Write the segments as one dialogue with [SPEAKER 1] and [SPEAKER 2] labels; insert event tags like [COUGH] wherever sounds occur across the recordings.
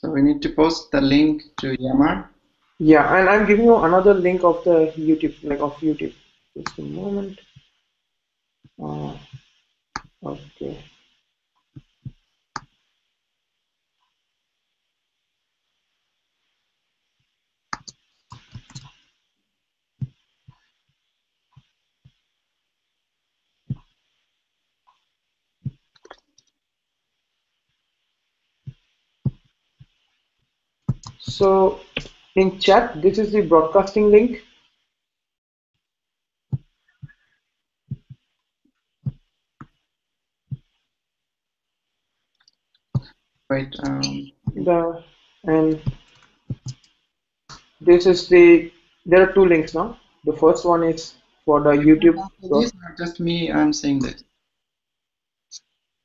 [SPEAKER 1] So we need to post the link to Yammer.
[SPEAKER 2] Yeah, and I'm giving you another link of the YouTube, like of YouTube. Just a moment. Uh, okay. So in chat, this is the broadcasting link.
[SPEAKER 1] Wait, um,
[SPEAKER 2] The and this is the there are two links now. The first one is for the YouTube.
[SPEAKER 1] are just me. I'm saying this.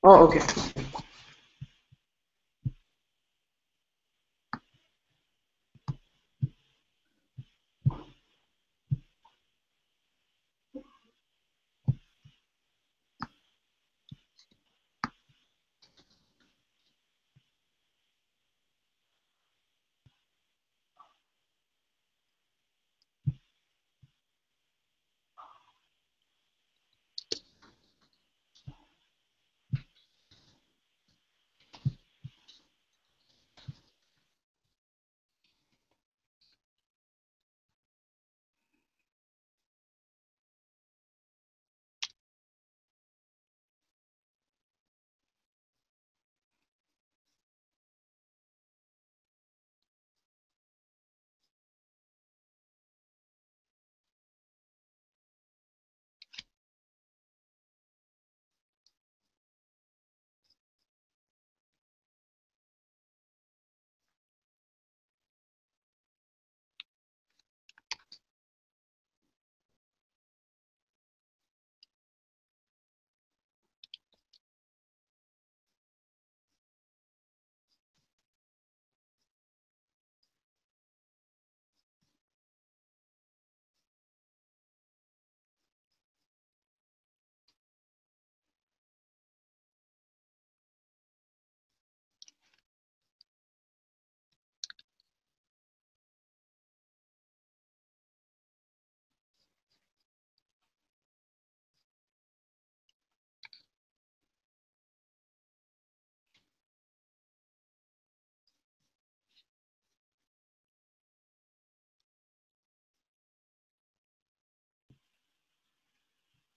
[SPEAKER 2] Oh, okay.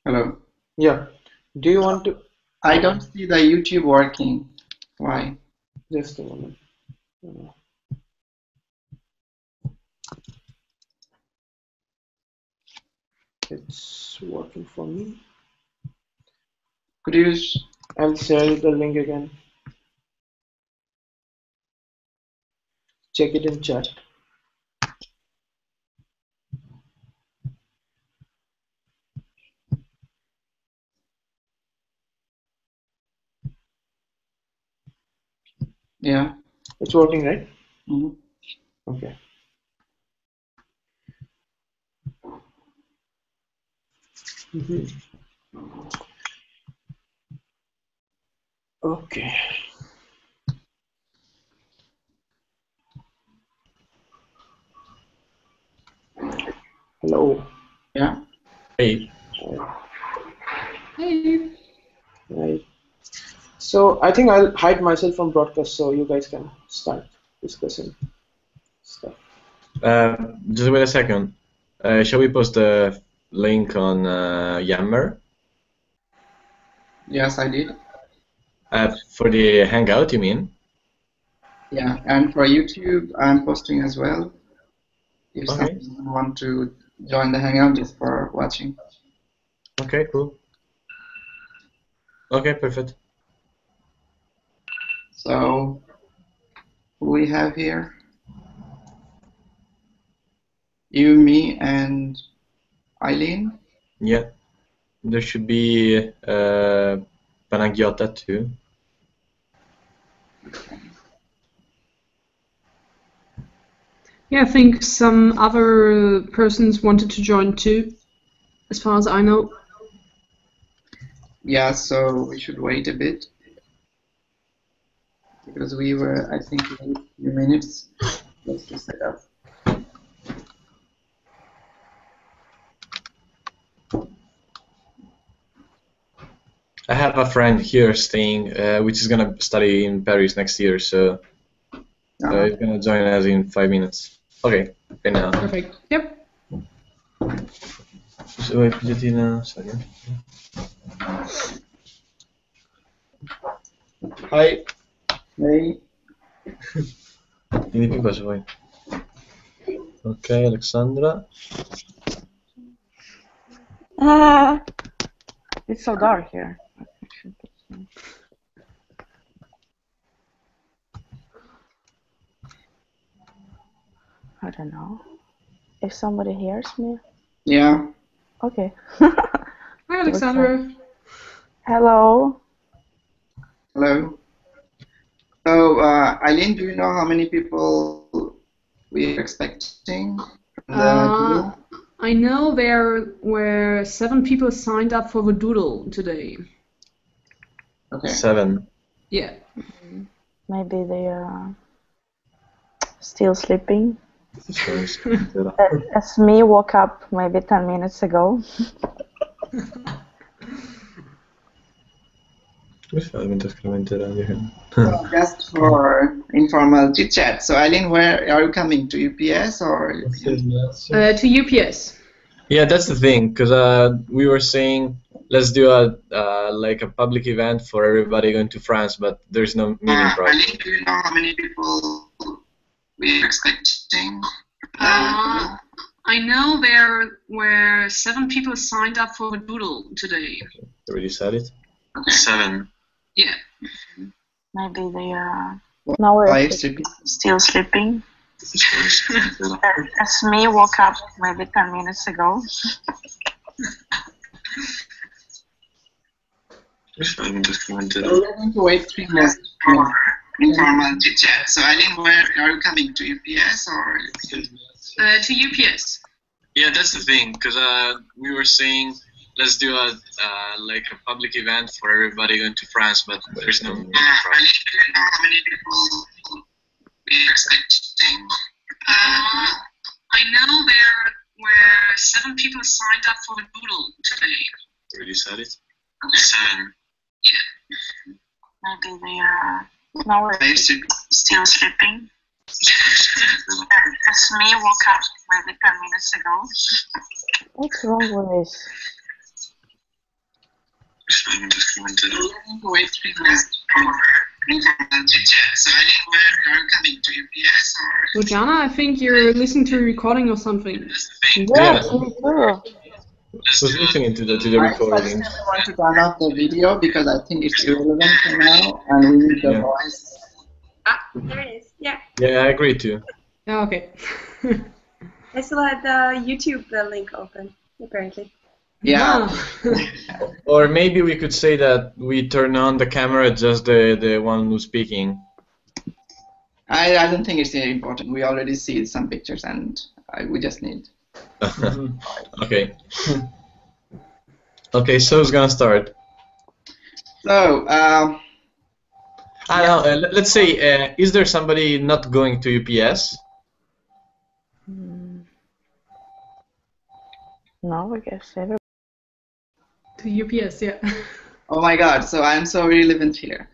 [SPEAKER 1] Hello.
[SPEAKER 2] Yeah. Do you want to
[SPEAKER 1] I don't see the YouTube working. Why?
[SPEAKER 2] just a moment? It's working for me.
[SPEAKER 1] Could you
[SPEAKER 2] I'll share you the link again. Check it in chat.
[SPEAKER 1] Yeah.
[SPEAKER 2] It's working, right?
[SPEAKER 1] Mhm.
[SPEAKER 2] Okay. Mhm. Okay. Hello.
[SPEAKER 1] Yeah.
[SPEAKER 3] Hey,
[SPEAKER 1] Hey.
[SPEAKER 2] Right. So I think I'll hide myself from broadcast so you guys can start discussing stuff.
[SPEAKER 3] uh, just wait a second. Uh, shall we post the link on uh, Yammer
[SPEAKER 1] Yes, I did.
[SPEAKER 3] uh, for the Hangout? You mean?
[SPEAKER 1] Yeah, and for YouTube, I'm posting as well. If
[SPEAKER 3] Okay.
[SPEAKER 1] someone want to join the Hangout just for watching.
[SPEAKER 3] Okay, cool. Okay, perfect.
[SPEAKER 1] So, who we have here? You, me, and Eileen.
[SPEAKER 3] Yeah, there should be uh, Panagiota too.
[SPEAKER 4] Yeah, I think some other persons wanted to join too, as far as I know.
[SPEAKER 1] Yeah, so we should wait a bit. Because we were, I think, late a few minutes. Let's just set up.
[SPEAKER 3] I have a friend here staying, uh, which is gonna study in Paris next year, so uh,
[SPEAKER 1] Uh,
[SPEAKER 3] he's gonna join us in five minutes. Okay, okay now.
[SPEAKER 4] Perfect. Yep.
[SPEAKER 3] So wait, put it in a second. Hi.
[SPEAKER 1] Hey,
[SPEAKER 3] Vieni più qua se vuoi. Ok, Alexandra.
[SPEAKER 5] Ah, it's so dark here. I don't know. If somebody hears me.
[SPEAKER 1] yeah.
[SPEAKER 5] Okay.
[SPEAKER 4] Hi, Alexandra. [LAUGHS]
[SPEAKER 5] Hello.
[SPEAKER 1] Hello. So, uh, Eileen, do you know how many people we're expecting? from the
[SPEAKER 4] Uh, I know there were seven people signed up for the doodle today.
[SPEAKER 1] okay.
[SPEAKER 3] Seven.
[SPEAKER 4] Yeah.
[SPEAKER 5] Maybe they are still sleeping. [LAUGHS] As me woke up maybe 10 minutes ago. [LAUGHS]
[SPEAKER 1] So just for informal chit chat. So, Eileen, where are you coming to UPS or?
[SPEAKER 4] Uh, to UPS.
[SPEAKER 3] Yeah, that's the thing, because uh, we were saying let's do a uh, like a public event for everybody going to France, but there's no meeting
[SPEAKER 1] Uh,
[SPEAKER 3] problem.
[SPEAKER 1] Eileen, do you know how many people we're expecting?
[SPEAKER 4] Uh, I know there were seven people signed up for the doodle today.
[SPEAKER 3] Already said it.
[SPEAKER 1] Seven.
[SPEAKER 4] Yeah.
[SPEAKER 5] Maybe they are now
[SPEAKER 1] Five, six people.
[SPEAKER 5] still sleeping. As me woke up maybe 10 minutes ago.
[SPEAKER 1] We're going to wait three more for informal chit chat. So, Eileen, where are you coming to UPS or?
[SPEAKER 4] Uh, to UPS.
[SPEAKER 3] Yeah, that's the thing, because uh, we were saying let's do a uh, like a public event for everybody going to France, but there's no meeting
[SPEAKER 1] Uh,
[SPEAKER 3] problem.
[SPEAKER 1] Eileen, do you know how many people we're expecting?
[SPEAKER 4] Uh, I know there were seven people signed up for the doodle today.
[SPEAKER 3] Already said it.
[SPEAKER 1] Seven. Yeah.
[SPEAKER 5] Maybe they are now
[SPEAKER 1] Five, six
[SPEAKER 5] still sleeping. As [LAUGHS] me woke up maybe 10 minutes ago. What's wrong with this?
[SPEAKER 1] Wait three minutes for informal chit chat. So, Eileen, where are you coming to UPS or?
[SPEAKER 4] Rojana, I think you're listening to a recording or something.
[SPEAKER 5] Yes, me too.
[SPEAKER 3] I was listening to the to the
[SPEAKER 1] I
[SPEAKER 3] recording.
[SPEAKER 1] personally want to turn off the video because I think it's irrelevant for now, and we need the
[SPEAKER 3] Yeah.
[SPEAKER 1] voice.
[SPEAKER 6] Ah, there it is. Yeah.
[SPEAKER 3] Yeah, I agree too.
[SPEAKER 4] Yeah, okay.
[SPEAKER 6] I still had the YouTube uh, link open, apparently.
[SPEAKER 1] Yeah.
[SPEAKER 4] Ah. [LAUGHS]
[SPEAKER 3] Or maybe we could say that we turn on the camera, just the the one who's speaking.
[SPEAKER 1] I, I don't think it's very important. We already see some pictures, and I, we just need. [LAUGHS]
[SPEAKER 3] okay. [LAUGHS] okay, so who's gonna start?
[SPEAKER 1] So, um,
[SPEAKER 3] I know. Uh, let- let's say, uh, is there somebody not going to UPS?
[SPEAKER 5] Hmm. No, I guess every
[SPEAKER 4] to UPS, yeah. [LAUGHS]
[SPEAKER 1] oh my God! So I'm so relevant here.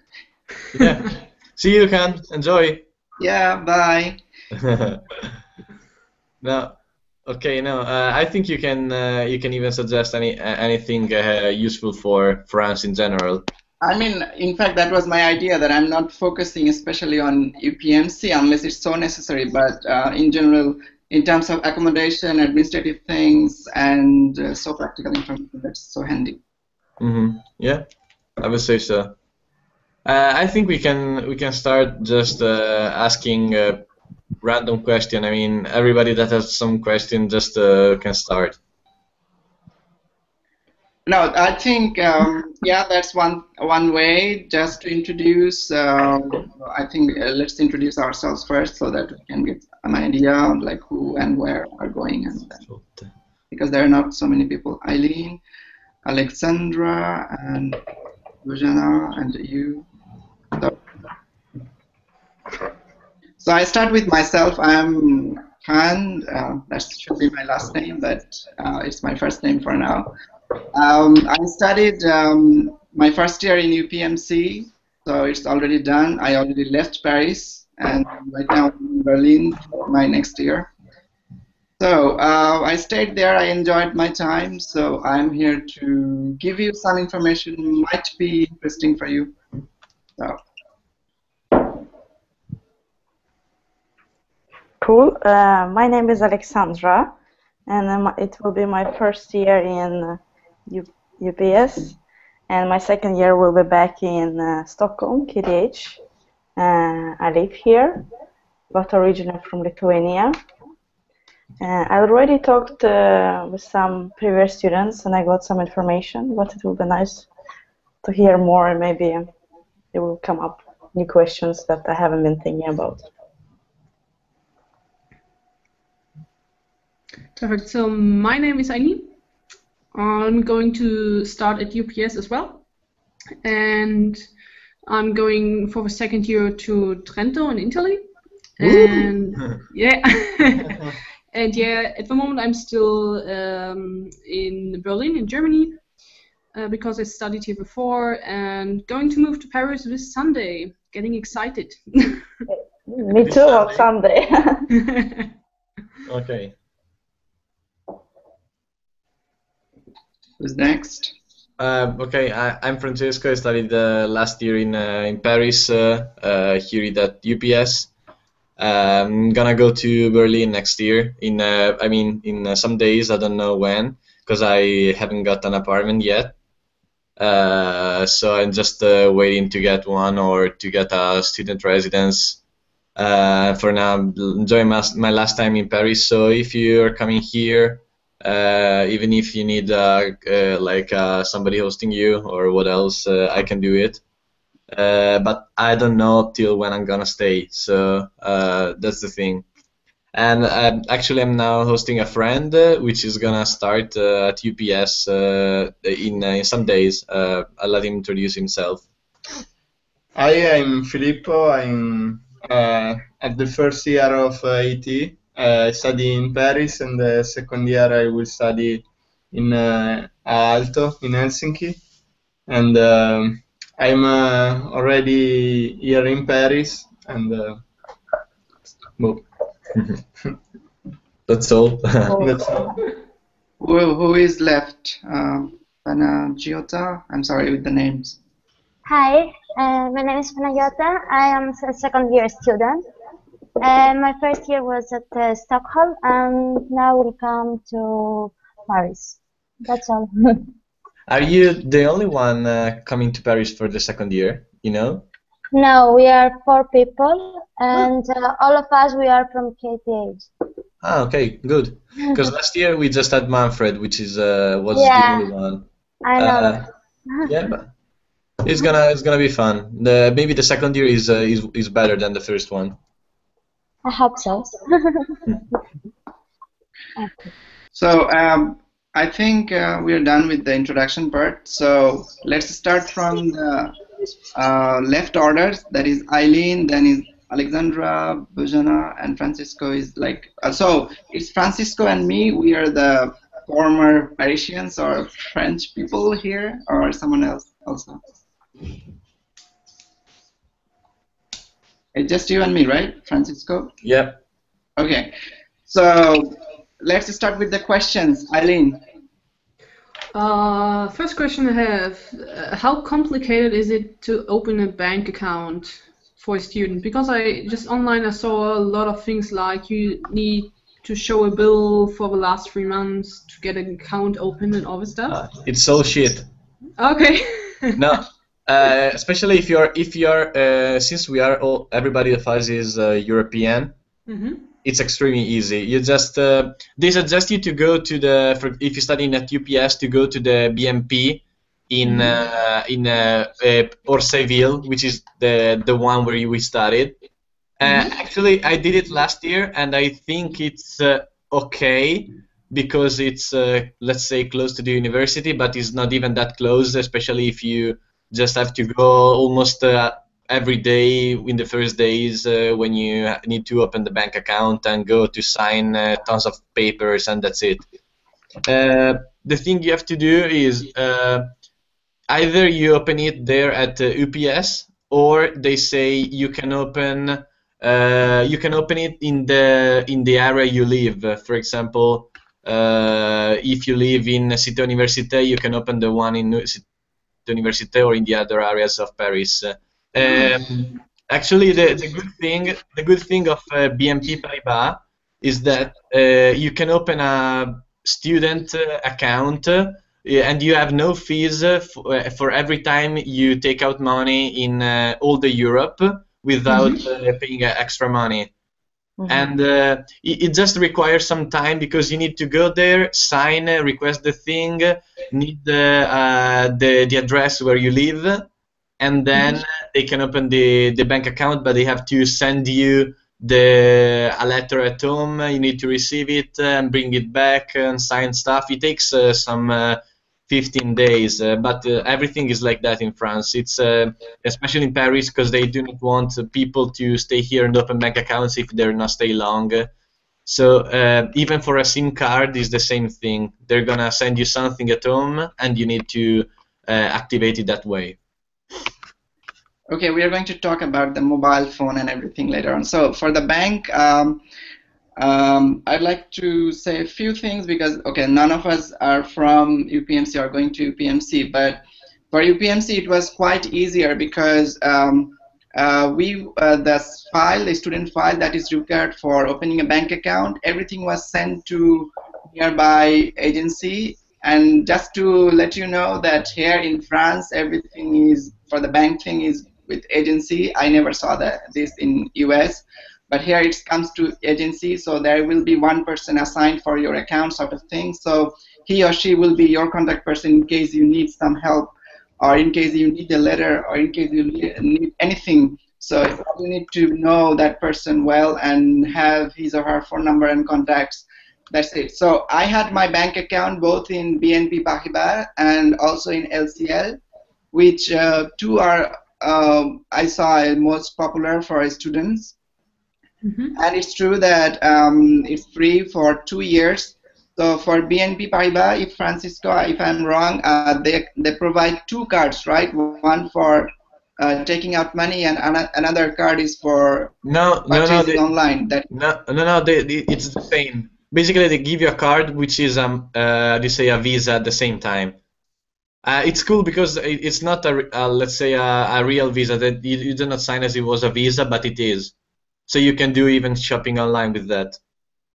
[SPEAKER 3] Yeah. See you, can enjoy.
[SPEAKER 1] Yeah. Bye. [LAUGHS]
[SPEAKER 3] no. Okay. No. Uh, I think you can. Uh, you can even suggest any uh, anything uh, useful for France in general.
[SPEAKER 1] I mean, in fact, that was my idea that I'm not focusing especially on UPMC unless it's so necessary. But uh, in general, in terms of accommodation, administrative things, and uh, so practical information, that's so handy.
[SPEAKER 3] hmm Yeah, I would say so. Uh, I think we can we can start just uh, asking a random question. I mean, everybody that has some question just uh, can start.
[SPEAKER 1] No, I think um, yeah, that's one one way. Just to introduce, um, I think uh, let's introduce ourselves first, so that we can get an idea of like who and where are going, and then, because there are not so many people. Eileen, Alexandra, and Bojana, and you. So, So I start with myself. I'm Khan. Uh, that should be my last name, but uh, it's my first name for now. Um, I studied um, my first year in UPMC, so it's already done. I already left Paris, and right now I'm in Berlin for my next year. So uh, I stayed there. I enjoyed my time. So I'm here to give you some information might be interesting for you. So.
[SPEAKER 7] Cool. Uh, my name is Alexandra, and um, it will be my first year in U UPS, and my second year will be back in uh, Stockholm, KTH. Uh, I live here, but originally from Lithuania. Uh, I already talked uh, with some previous students, and I got some information. But it will be nice to hear more, and maybe it will come up new questions that I haven't been thinking about.
[SPEAKER 4] Perfect. So my name is Eileen. I'm going to start at UPS as well, and I'm going for the second year to Trento in Italy. And [LAUGHS] yeah, [LAUGHS] and yeah, at the moment I'm still um, in Berlin in Germany uh, because I studied here before, and going to move to Paris this Sunday. Getting excited. [LAUGHS]
[SPEAKER 7] Me too on Sunday.
[SPEAKER 3] Okay.
[SPEAKER 1] Who's next?
[SPEAKER 3] Uh, okay, I, I'm Francesco. I studied uh, last year in uh, in Paris, uh, uh, here at UPS. I'm gonna go to Berlin next year. In uh, I mean, in some days. I don't know when, because I haven't got an apartment yet. So I'm just waiting to get one or to get a student residence. For now, I'm enjoying my, my last time in Paris. So if you're coming here, uh, even if you need uh, uh, like uh, somebody hosting you or what else, uh, I can do it. Uh, but I don't know till when I'm gonna stay. So that's the thing. And um, actually, I'm now hosting a friend, which is gonna start at UPS in, in some days. I'll let him introduce himself.
[SPEAKER 8] Hi, I'm Filippo. I'm at the first year of EIT. Uh, I study in Paris, and the second year I will study in uh, Aalto in Helsinki. And um I'm uh, already here in Paris, and uh, well, [LAUGHS]
[SPEAKER 3] That's all. [LAUGHS]
[SPEAKER 8] that's all.
[SPEAKER 1] Who, who is left? Um, Giota? I'm sorry with the names.
[SPEAKER 9] Hi, uh, my name is Panayota. I am a second year student. Uh, my first year was at uh, Stockholm, and now we'll come to Paris. That's all. [LAUGHS]
[SPEAKER 3] Are you the only one uh, coming to Paris for the second year? You know?
[SPEAKER 9] no, we are four people, and uh, all of us we are from KTH.
[SPEAKER 3] Ah, okay, good. Because last year we just had Manfred, which is uh, was
[SPEAKER 9] Yeah.
[SPEAKER 3] the only one.
[SPEAKER 9] I know.
[SPEAKER 3] Uh, yeah, but it's gonna it's gonna be fun. The maybe the second year is uh, is is better than the first one.
[SPEAKER 9] I hope so. [LAUGHS]
[SPEAKER 1] So um, I think uh, we are done with the introduction part. So let's start from the uh, left orders. That is Eileen, then is Alexandra, Bojana, and Francisco is like. Uh, so it's Francisco and me. We are the former Parisians or French people here, or someone else also. It's just you and me, right, Francisco?
[SPEAKER 3] Yep.
[SPEAKER 1] Okay. So let's start with the questions. Eileen.
[SPEAKER 4] Uh, first question I have: uh, How complicated is it to open a bank account for a student? Because I just online I saw a lot of things like you need to show a bill for the last three months to get an account open and all this stuff.
[SPEAKER 3] Uh, it's so shit.
[SPEAKER 4] Okay.
[SPEAKER 3] No. Uh, especially if you're if you're uh, since we are all everybody of us is uh, European,
[SPEAKER 4] hmm
[SPEAKER 3] it's extremely easy. You just uh, they suggest you to go to the for, if you're studying at UPS to go to the BNP in uh, in uh, uh, Orsayville, which is the the one where we studied. Uh, actually, I did it last year, and I think it's uh, okay because it's uh, let's say close to the university, but it's not even that close, especially if you just have to go almost uh, every day in the first days uh, when you need to open the bank account and go to sign uh, tons of papers and that's it. Uh, the thing you have to do is uh, either you open it there at UPS or they say you can open uh, you can open it in the in the area you live. for example, uh, if you live in Cité Universitaire, you can open the one in Cité Universitaire or in the other areas of Paris. Um, actually, the, the good thing the good thing of uh, BNP Paribas is that uh, you can open a student uh, account and you have no fees for, for, every time you take out money in all the Europe without mm-hmm. paying extra money. Mm-hmm. And uh, it, it, just requires some time because you need to go there, sign, request the thing, need the, uh, the, the address where you live, and then mm-hmm. they can open the, the bank account, but they have to send you the a letter at home. You need to receive it and bring it back and sign stuff. It takes uh, some uh, 15 days, uh, but uh, everything is like that in France. It's uh, especially in Paris because they do not want people to stay here and open bank accounts if they're not stay long. So uh, even for a SIM card, is the same thing. They're gonna send you something at home, and you need to activate it that way.
[SPEAKER 1] Okay, we are going to talk about the mobile phone and everything later on. So for the bank, um, um, I'd like to say a few things because, okay, none of us are from UPMC or going to UPMC, but for UPMC it was quite easier because um, uh, we uh, the file, the student file that is required for opening a bank account, everything was sent to nearby agency. And just to let you know that here in France, everything is for the bank thing is with agency. I never saw that this in US, but here it comes to agency, so there will be one person assigned for your account sort of thing. So he or she will be your contact person in case you need some help, or in case you need a letter, or in case you need anything. So you need to know that person well and have his or her phone number and contacts. That's it. So I had my bank account both in BNP Paribas and also in LCL, which uh, two are um, I saw most popular for students. Mm-hmm. And it's true that um, it's free for two years. So for BNP Paribas, if Francisco, if I'm wrong, uh, they they provide two cards, right? One for uh, taking out money, and an- another card is for
[SPEAKER 3] no, no, no, they,
[SPEAKER 1] online. That
[SPEAKER 3] no, no, no, they, they, it's the same. Basically, they give you a card which is um, uh, they say a visa at the same time. Uh, it's cool because it's not a, uh, let's say a, a, real visa that you, you, do not sign as it was a visa, but it is. So you can do even shopping online with that.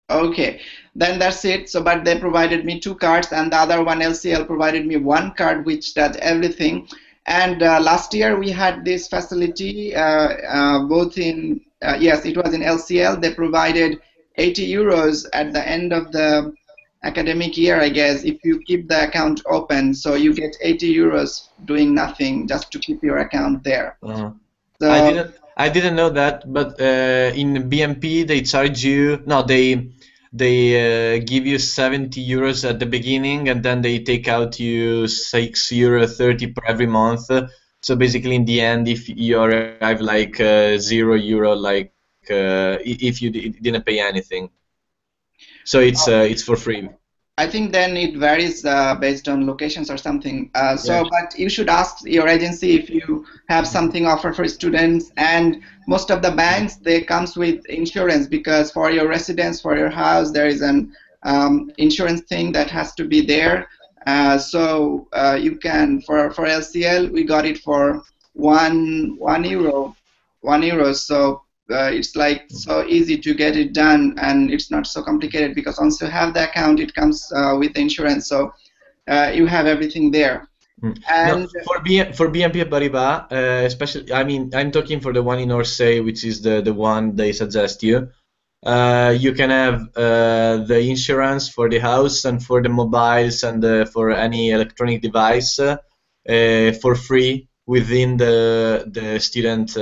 [SPEAKER 1] Okay, then that's it. So, but they provided me two cards, and the other one LCL provided me one card, which does everything. And uh, last year we had this facility, uh, uh, both in uh, yes, it was in LCL. They provided 80 euros at the end of the academic year, I guess, if you keep the account open, so you get 80 euros doing nothing just to keep your account there.
[SPEAKER 3] Uh-huh. So, I didn't. I didn't know that, but uh, in BNP they charge you. No, they they uh, give you 70 euros at the beginning, and then they take out you six euro 30 per every month. So basically, in the end, if you arrive like uh, zero euro, like uh, if you didn't pay anything. So it's uh, it's for free.
[SPEAKER 1] I think then it varies uh, based on locations or something. Uh, so, yeah. but you should ask your agency if you have something offer for students. And most of the banks they comes with insurance because for your residence, for your house, there is an um, insurance thing that has to be there. Uh, so uh, you can for for LCL we got it for one one euro, one euro. So uh, it's like so easy to get it done and it's not so complicated because once you have the account it comes uh, with the insurance. So uh, you have everything there.
[SPEAKER 3] Mm. and no, for B for BNP Paribas uh, especially I mean I'm talking for the one in Orsay which is the the one they suggest you. Uh, you can have uh, the insurance for the house and for the mobiles and for any electronic device for free within the the student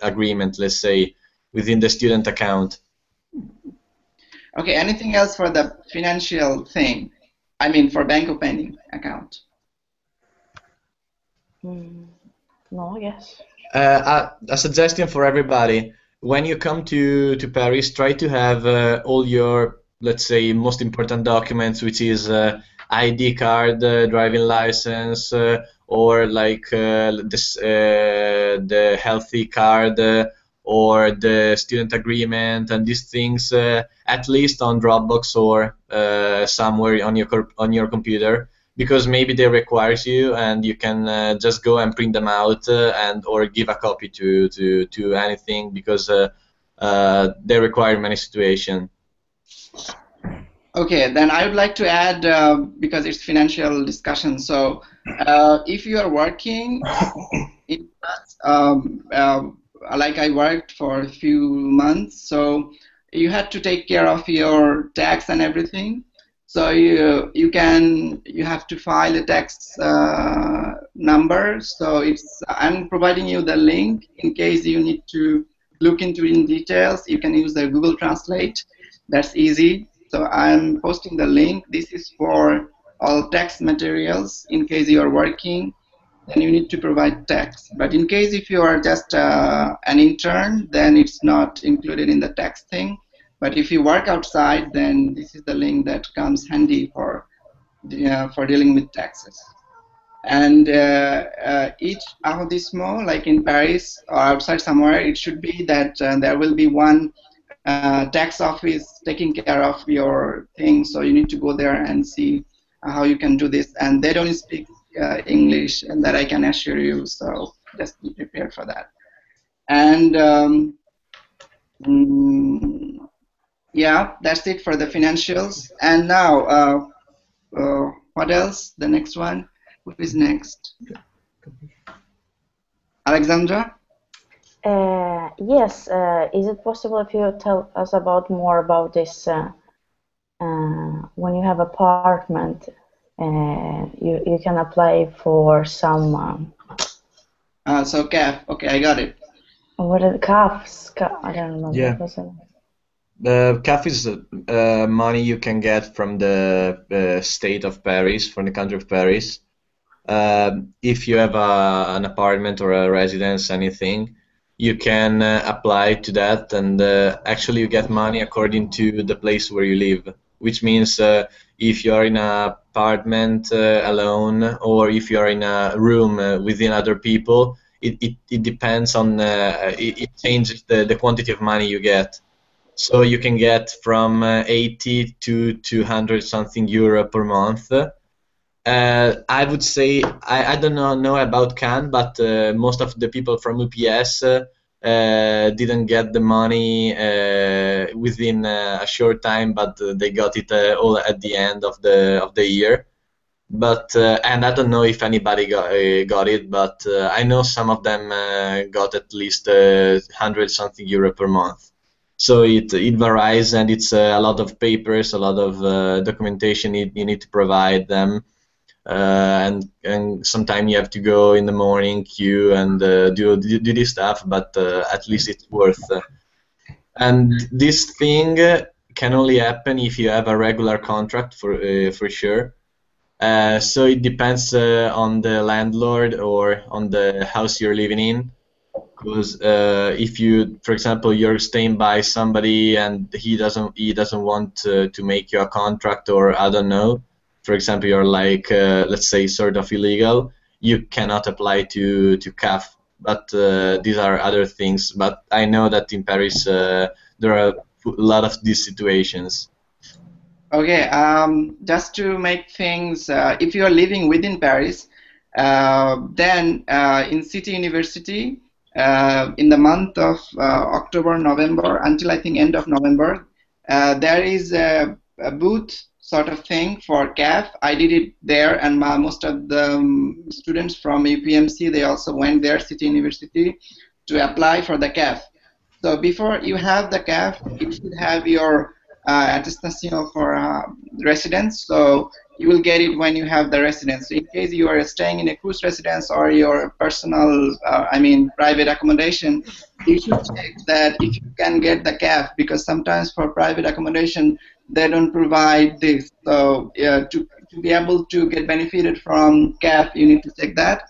[SPEAKER 3] agreement, let's say, within the student account.
[SPEAKER 1] Okay, anything else for the financial thing? I mean, for bank opening account?
[SPEAKER 7] Mm, no, yes.
[SPEAKER 3] Uh, a, a suggestion for everybody: when you come to to Paris, try to have uh, all your let's say most important documents, which is uh, ID card, uh, driving license, uh, or like uh, this the healthy card or the student agreement and these things uh, at least on Dropbox or uh, somewhere on your on your computer because maybe they requires you and you can uh, just go and print them out uh, and or give a copy to to, to anything because uh, uh, they require many situations.
[SPEAKER 1] Okay, then I would like to add because it's financial discussion. So if you are working [LAUGHS] in um, um, like I worked for a few months, so you had to take care of your tax and everything. So you you can you have to file a tax uh, number. So it's I'm providing you the link in case you need to look into in details. You can use the Google Translate. That's easy. So I'm posting the link. This is for all tax materials in case you are working then you need to provide tax. But in case if you are just uh, an intern, then it's not included in the tax thing. But if you work outside, then this is the link that comes handy for uh, for dealing with taxes. And uh, uh each arrondissement, like in Paris or outside somewhere, it should be that uh, there will be one uh, tax office taking care of your thing So you need to go there and see how you can do this. And they don't speak uh, English, and that I can assure you. So just be prepared for that. And um, mm, yeah, that's it for the financials. And now, uh, uh, what else? The next one. Who is next? Alexandra.
[SPEAKER 7] Uh, yes, uh, is it possible if you tell us about more about this uh, uh when you have apartment and you, you can apply for some. Um,
[SPEAKER 1] uh, so CAF, okay, I got it.
[SPEAKER 7] What is CAF? I don't know.
[SPEAKER 3] Yeah. The CAF is uh, money you can get from the uh, state of Paris, from the country of Paris. Uh, if you have a, an apartment or a residence, anything, you can uh, apply to that, and uh, actually you get money according to the place where you live. Which means if you are in an apartment uh, alone or if you are in a room uh, within other people, it, it, it depends on, uh, it, it, changes the, the quantity of money you get. So you can get from 80 to 200 something euro per month. Uh, I would say I, I don't know, know about Khan, but uh, most of the people from UPS uh, uh, Uh, didn't get the money uh, within uh, a short time, but uh, they got it uh, all at the end of the of the year. But and I don't know if anybody got got it, but I know some of them got at least hundred something euro per month. So it it varies, and it's a lot of papers, a lot of documentation you, you need to provide them. Uh, and and sometimes you have to go in the morning queue and uh, do, do, do this stuff, but uh, at least it's worth. and this thing can only happen if you have a regular contract for for sure. Uh, so it depends uh, on the landlord or on the house you're living in. Because uh, if you, for example, you're staying by somebody and he doesn't he doesn't want to, to make you a contract or I don't know, for example, you're like, uh, let's say, sort of illegal, you cannot apply to, to CAF. But uh, these are other things. But I know that in Paris uh, there are a lot of these situations.
[SPEAKER 1] Okay, um, just to make things, uh, if you are living within Paris, uh, then uh, in City University, in the month of October, November, until I think end of November, there is a, a booth sort of thing for CAF. I did it there, and my, most of the um, students from UPMC they also went there, City University, to apply for the CAF. So before you have the CAF, you should have your uh, attestation for uh, residence. So you will get it when you have the residence. So in case you are staying in a CROUS residence or your personal, uh, I mean, private accommodation, you should check that if you can get the CAF because sometimes for private accommodation they don't provide this. So yeah, to, to be able to get benefited from CAF, you need to check that.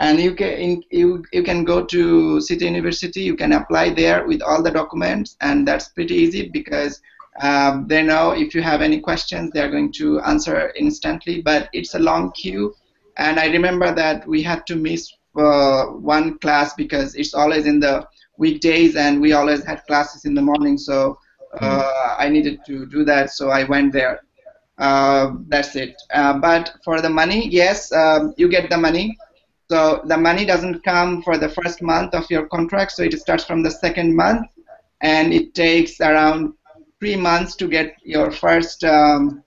[SPEAKER 1] and you can you, you can go to city university you can apply there with all the documents and that's pretty easy because um, they know if you have any questions they're going to answer instantly but it's a long queue and i remember that we had to miss uh, one class because it's always in the weekdays and we always had classes in the morning so uh, i needed to do that so i went there uh, that's it uh, but for the money yes um, you get the money so the money doesn't come for the first month of your contract, so it starts from the second month, and it takes around three months to get your first um,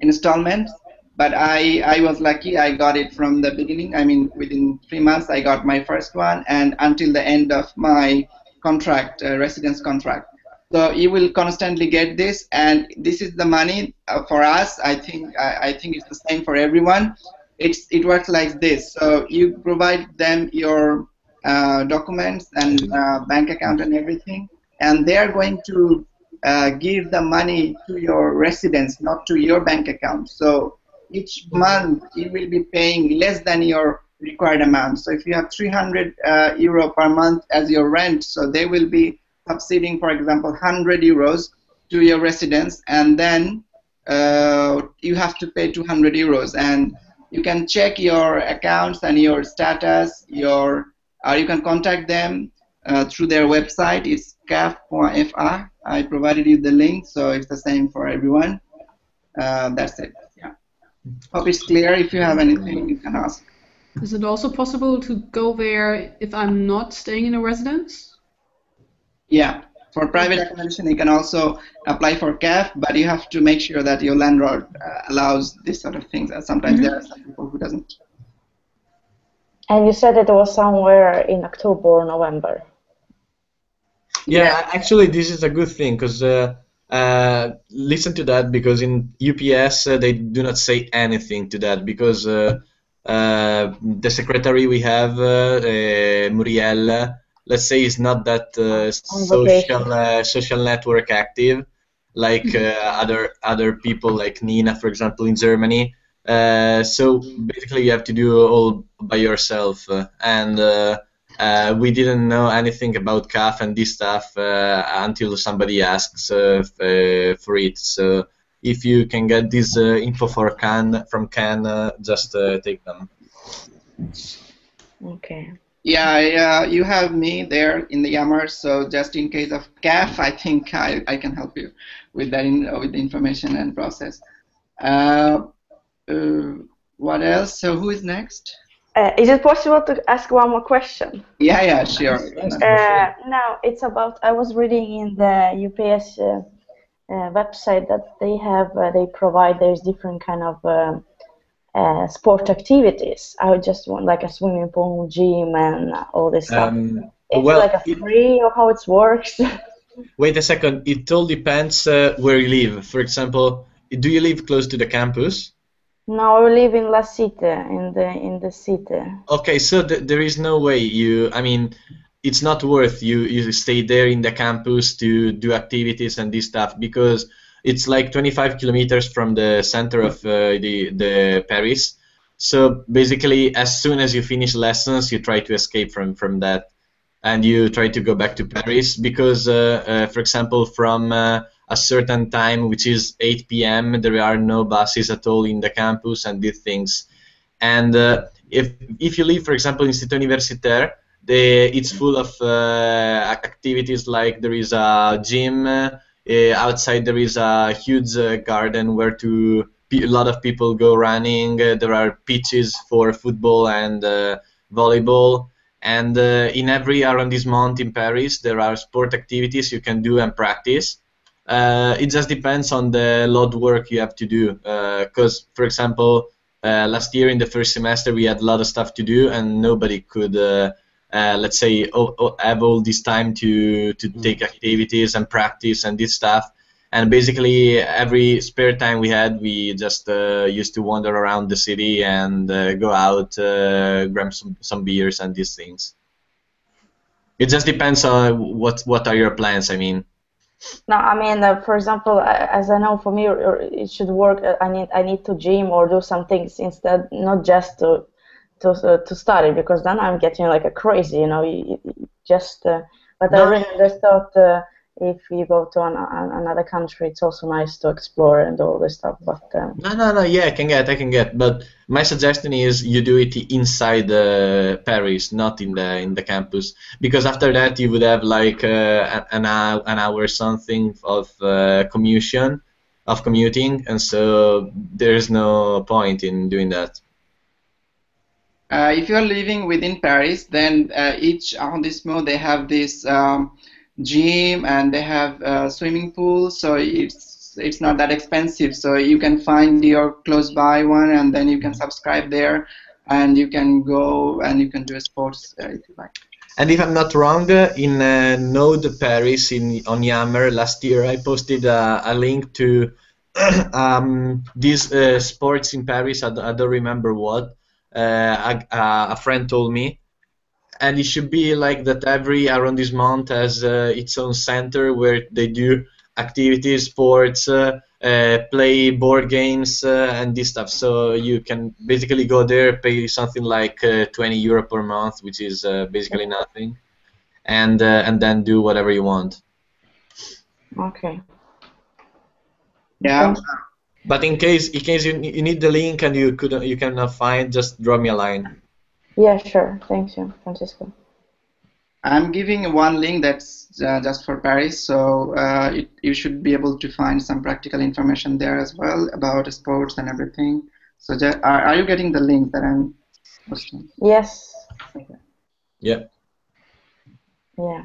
[SPEAKER 1] installment. But I, I was lucky, I got it from the beginning. I mean, within three months, I got my first one, and until the end of my contract, uh, residence contract. So you will constantly get this, and this is the money uh, for us. I think I, I think it's the same for everyone it's it works like this. So you provide them your uh, documents and uh, bank account and everything, and they are going to uh, give the money to your residence, not to your bank account. So each month you will be paying less than your required amount. So if you have 300 uh, euro per month as your rent, so they will be subsidizing, for example, 100 euros to your residence, and then uh, you have to pay 200 euros and you can check your accounts and your status, your, or you can contact them uh, through their website. It's caf.fr. I provided you the link, so it's the same for everyone. Uh, that's it. Yeah. Hope it's clear. If you have anything, you can ask.
[SPEAKER 4] Is it also possible to go there if I'm not staying in a residence?
[SPEAKER 1] Yeah. For private accommodation, you can also apply for CAF, but you have to make sure that your landlord uh, allows this sort of things. Sometimes mm-hmm. there are some people who doesn't.
[SPEAKER 7] And you said it was somewhere in October or November.
[SPEAKER 3] Yeah, yeah. actually, this is a good thing because uh, uh, listen to that because in UPS uh, they do not say anything to that because uh, uh, the secretary we have, Muriel, let's say is not that uh, social uh, social network active like mm-hmm. uh, other other people like Nina, for example, in Germany. Uh, so basically, you have to do all by yourself, uh, and uh, we didn't know anything about CAF and this stuff until somebody asks for it. So if you can get this info for Khan from Khan, just take them.
[SPEAKER 7] Okay.
[SPEAKER 1] Yeah, yeah, you have me there in the Yammer, so just in case of CAF, I think I, I can help you with that in, with the information and process. Uh, uh, what else? So who is next?
[SPEAKER 7] Uh, is it possible to ask one more question?
[SPEAKER 1] Yeah, yeah, sure.
[SPEAKER 7] Uh, now it's about. I was reading in the UPS uh, uh, website that they have. they provide. There's different kind of um, uh, sport activities. I would just want like a swimming pool, gym, and all this stuff. Um, it's well, like a free or how it works. [LAUGHS]
[SPEAKER 3] wait a second. It all depends uh, where you live. For example, do you live close to the campus?
[SPEAKER 7] No, I live in La Cite, in the in the city.
[SPEAKER 3] Okay, so th- there is no way you. I mean, it's not worth you you stay there in the campus to do activities and this stuff because it's like 25 kilometers from the center of uh, the the Paris. So basically, as soon as you finish lessons, you try to escape from from that, and you try to go back to Paris because, uh, uh, for example, from uh, a certain time, which is 8 p.m., there are no buses at all in the campus and these things. And uh, if if you live, for example, in Cité Universitaire, the, it's full of uh, activities like there is a gym uh, outside there is a huge uh, garden where to a lot of people go running. Uh, there are pitches for football and volleyball. And in every arrondissement in Paris, there are sport activities you can do and practice. Uh, it just depends on the load work you have to do. Because, uh, for example, uh, last year in the first semester we had a lot of stuff to do and nobody could uh, let's say have all this time to to mm. take activities and practice and this stuff. And basically every spare time we had we just uh, used to wander around the city and uh, go out uh, grab some, some beers and these things. It just depends on what what are your plans i mean.
[SPEAKER 7] No i mean uh, for example as i know for me it should work. I need i need to gym or do some things instead not just to to uh, to study because then I'm getting like a crazy, you know. You, you just, uh, but I
[SPEAKER 3] No.
[SPEAKER 7] really just thought uh, if you go to an, an, another country, it's also nice to explore and all this stuff. But um,
[SPEAKER 3] No, no, no. Yeah, I can get, I can get. But my suggestion is you do it inside uh, Paris, not in the in the campus, because after that you would have like uh, an hour, an hour or something of uh, commutation, of commuting, and so there's no point in doing that.
[SPEAKER 1] Uh, if you are living within Paris, then uh, each arrondissement they have this um, gym and they have uh, swimming pool, so it's it's not that expensive. So you can find your close by one, and then you can subscribe there, and you can go and you can do sports uh, if you like.
[SPEAKER 3] And if I'm not wrong, uh, in Node Paris in on Yammer last year, I posted a, a link to [CLEARS THROAT] um, these sports in Paris. I, d- I don't remember what. Uh, a, a- a friend told me, and it should be like that. Every arrondissement has uh, its own center where they do activities, sports, uh, uh, play board games, uh, and this stuff. So you can basically go there, pay something like uh, 20 euro per month, which is uh, basically nothing, and uh, and then do whatever you want.
[SPEAKER 7] okay.
[SPEAKER 1] Yeah.
[SPEAKER 3] But in case in case you, you need the link and you couldn't you cannot find, just drop me a line.
[SPEAKER 7] Yeah, sure. Thank you, Francesco.
[SPEAKER 1] I'm giving one link that's uh, just for Paris, so uh, it, you should be able to find some practical information there as well about sports and everything. So, ju- are, are you getting the link that I'm posting?
[SPEAKER 7] Yes. Okay.
[SPEAKER 3] Yeah.
[SPEAKER 7] Yeah.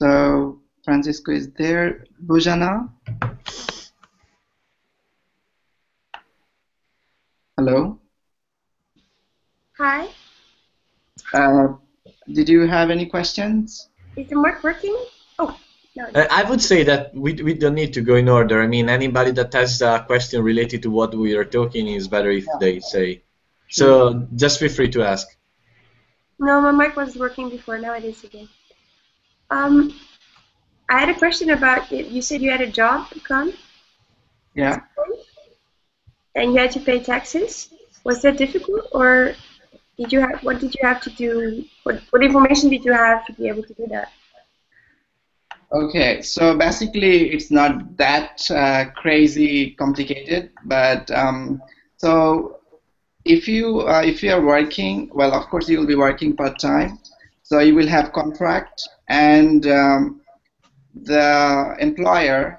[SPEAKER 1] So, Francesco is there. Bujana? Hello?
[SPEAKER 6] Hi.
[SPEAKER 1] Uh, did you have any questions?
[SPEAKER 6] Is the mic working? Oh, no.
[SPEAKER 3] Uh, I would say that we, we don't need to go in order. I mean, anybody that has a question related to what we are talking is better if they say. So just feel free to ask.
[SPEAKER 6] No, my mic was working before. Now it is again. Um, I had a question about you said you had a job, Khan,
[SPEAKER 1] Yeah.
[SPEAKER 6] And you had to pay taxes. Was that difficult, or did you have what did you have to do? What what information did you have to be able to do that?
[SPEAKER 1] Okay, so basically it's not that uh, crazy complicated, but um, so if you uh, if you are working, well, of course you will be working part time, so you will have contract, and um, the employer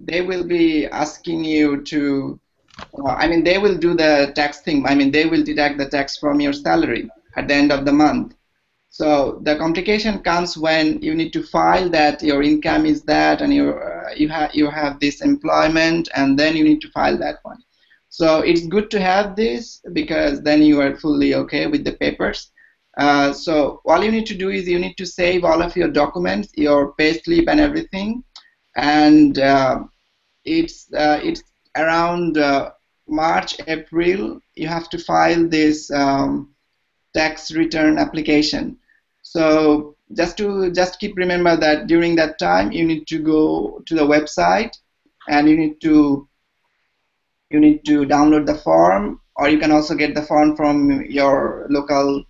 [SPEAKER 1] they will be asking you to, uh, I mean, they will do the tax thing. I mean, they will deduct the tax from your salary at the end of the month. So the complication comes when you need to file that your income is that, and you uh, you have you have this employment, and then you need to file that one. So it's good to have this because then you are fully okay with the papers. Uh, so all you need to do is you need to save all of your documents, your payslip and everything, and uh, it's uh, it's around uh, March April. You have to file this. Um, tax return application. So just to just keep remember that during that time you need to go to the website and you need to you need to download the form or you can also get the form from your local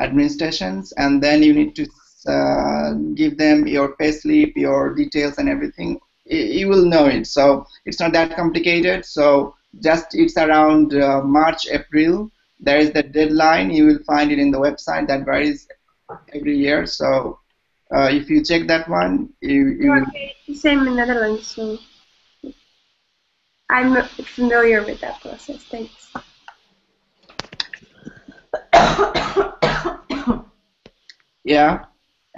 [SPEAKER 1] administrations and then you need to uh, give them your payslip, your details and everything. You will know it. So it's not that complicated. So just it's around uh, March, April there is the deadline. You will find it in the website that varies every year. So uh, if you check that one, you, you
[SPEAKER 6] Okay, the same in Netherlands, so I'm familiar with that process. Thanks. [COUGHS]
[SPEAKER 1] yeah.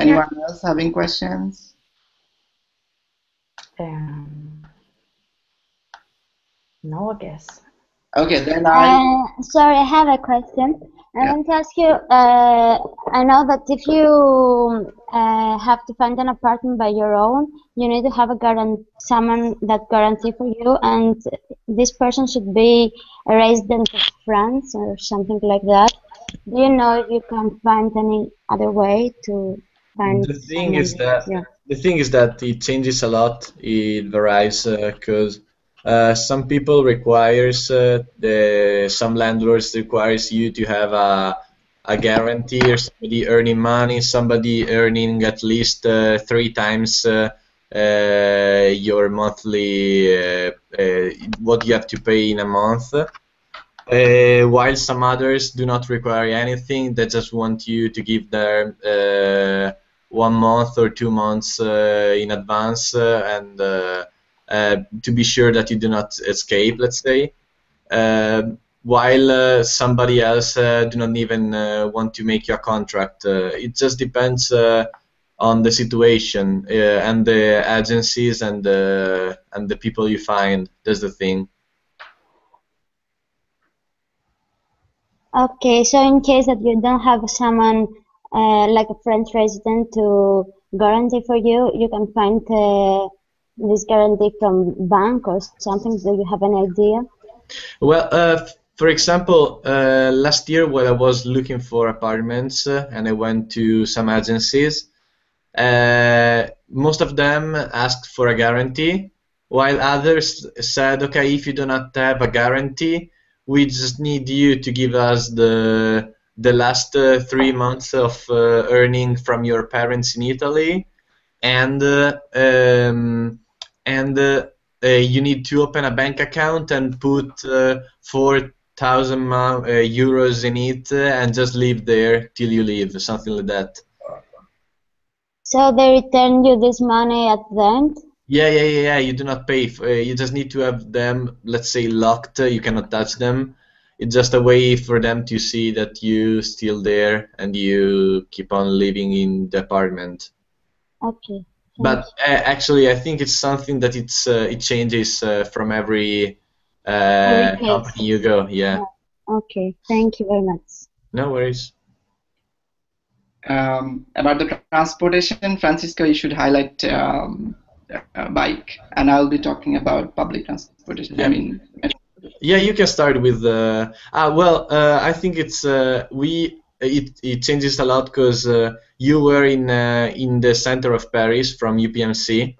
[SPEAKER 1] Anyone else having questions?
[SPEAKER 7] Um, no, I guess.
[SPEAKER 1] Okay, then I.
[SPEAKER 9] Uh, sorry, I have a question. I want to ask you. Uh, I know that if you uh, have to find an apartment by your own, you need to have a guarant someone that guarantee for you, and this person should be a resident of France or something like that. Do you know if you can find any other way to find?
[SPEAKER 3] The thing
[SPEAKER 9] someone
[SPEAKER 3] is that
[SPEAKER 9] yeah.
[SPEAKER 3] The thing is that it changes a lot. It varies because Uh, some people requires uh, the some landlords requires you to have a a guarantee or somebody earning money, somebody earning at least uh, three times uh, uh, your monthly uh, uh, what you have to pay in a month. Uh, while some others do not require anything, they just want you to give them uh, one month or two months uh, in advance uh, and uh, to be sure that you do not escape, let's say. While somebody else do not even want to make your contract. It just depends on the situation uh, and the agencies and the and the people you find. That's the thing.
[SPEAKER 9] Okay, so in case that you don't have someone uh, like a French resident to guarantee for you, you can find uh, this guarantee from bank or something. Do you have an idea?
[SPEAKER 3] Well, uh, for example, uh, last year when I was looking for apartments uh, and I went to some agencies, most of them asked for a guarantee, while others said, okay, if you do not have a guarantee, we just need you to give us the the last uh, three months of uh, earning from your parents in Italy, and uh, um, and uh, uh, you need to open a bank account and put uh, four thousand uh, euros in it and just live there till you leave, something like that.
[SPEAKER 9] So they return you this money at the end?
[SPEAKER 3] Yeah, yeah, yeah, yeah. You do not pay. f- Uh, you just need to have them, let's say, locked. You cannot touch them. It's just a way for them to see that you still there and you keep on living in the apartment.
[SPEAKER 9] Okay.
[SPEAKER 3] But uh, actually, I think it's something that it's uh, it changes uh, from every uh, company you go. Yeah.
[SPEAKER 9] Okay, thank you very much.
[SPEAKER 3] No worries.
[SPEAKER 1] Um, about the transportation, Francesco, you should highlight um, uh, bike, and I'll be talking about public transportation. I mean,
[SPEAKER 3] Yeah, you can start with. Uh, ah, well, uh, I think it's uh, we. It, it changes a lot because uh, you were in uh, in the center of Paris from UPMC,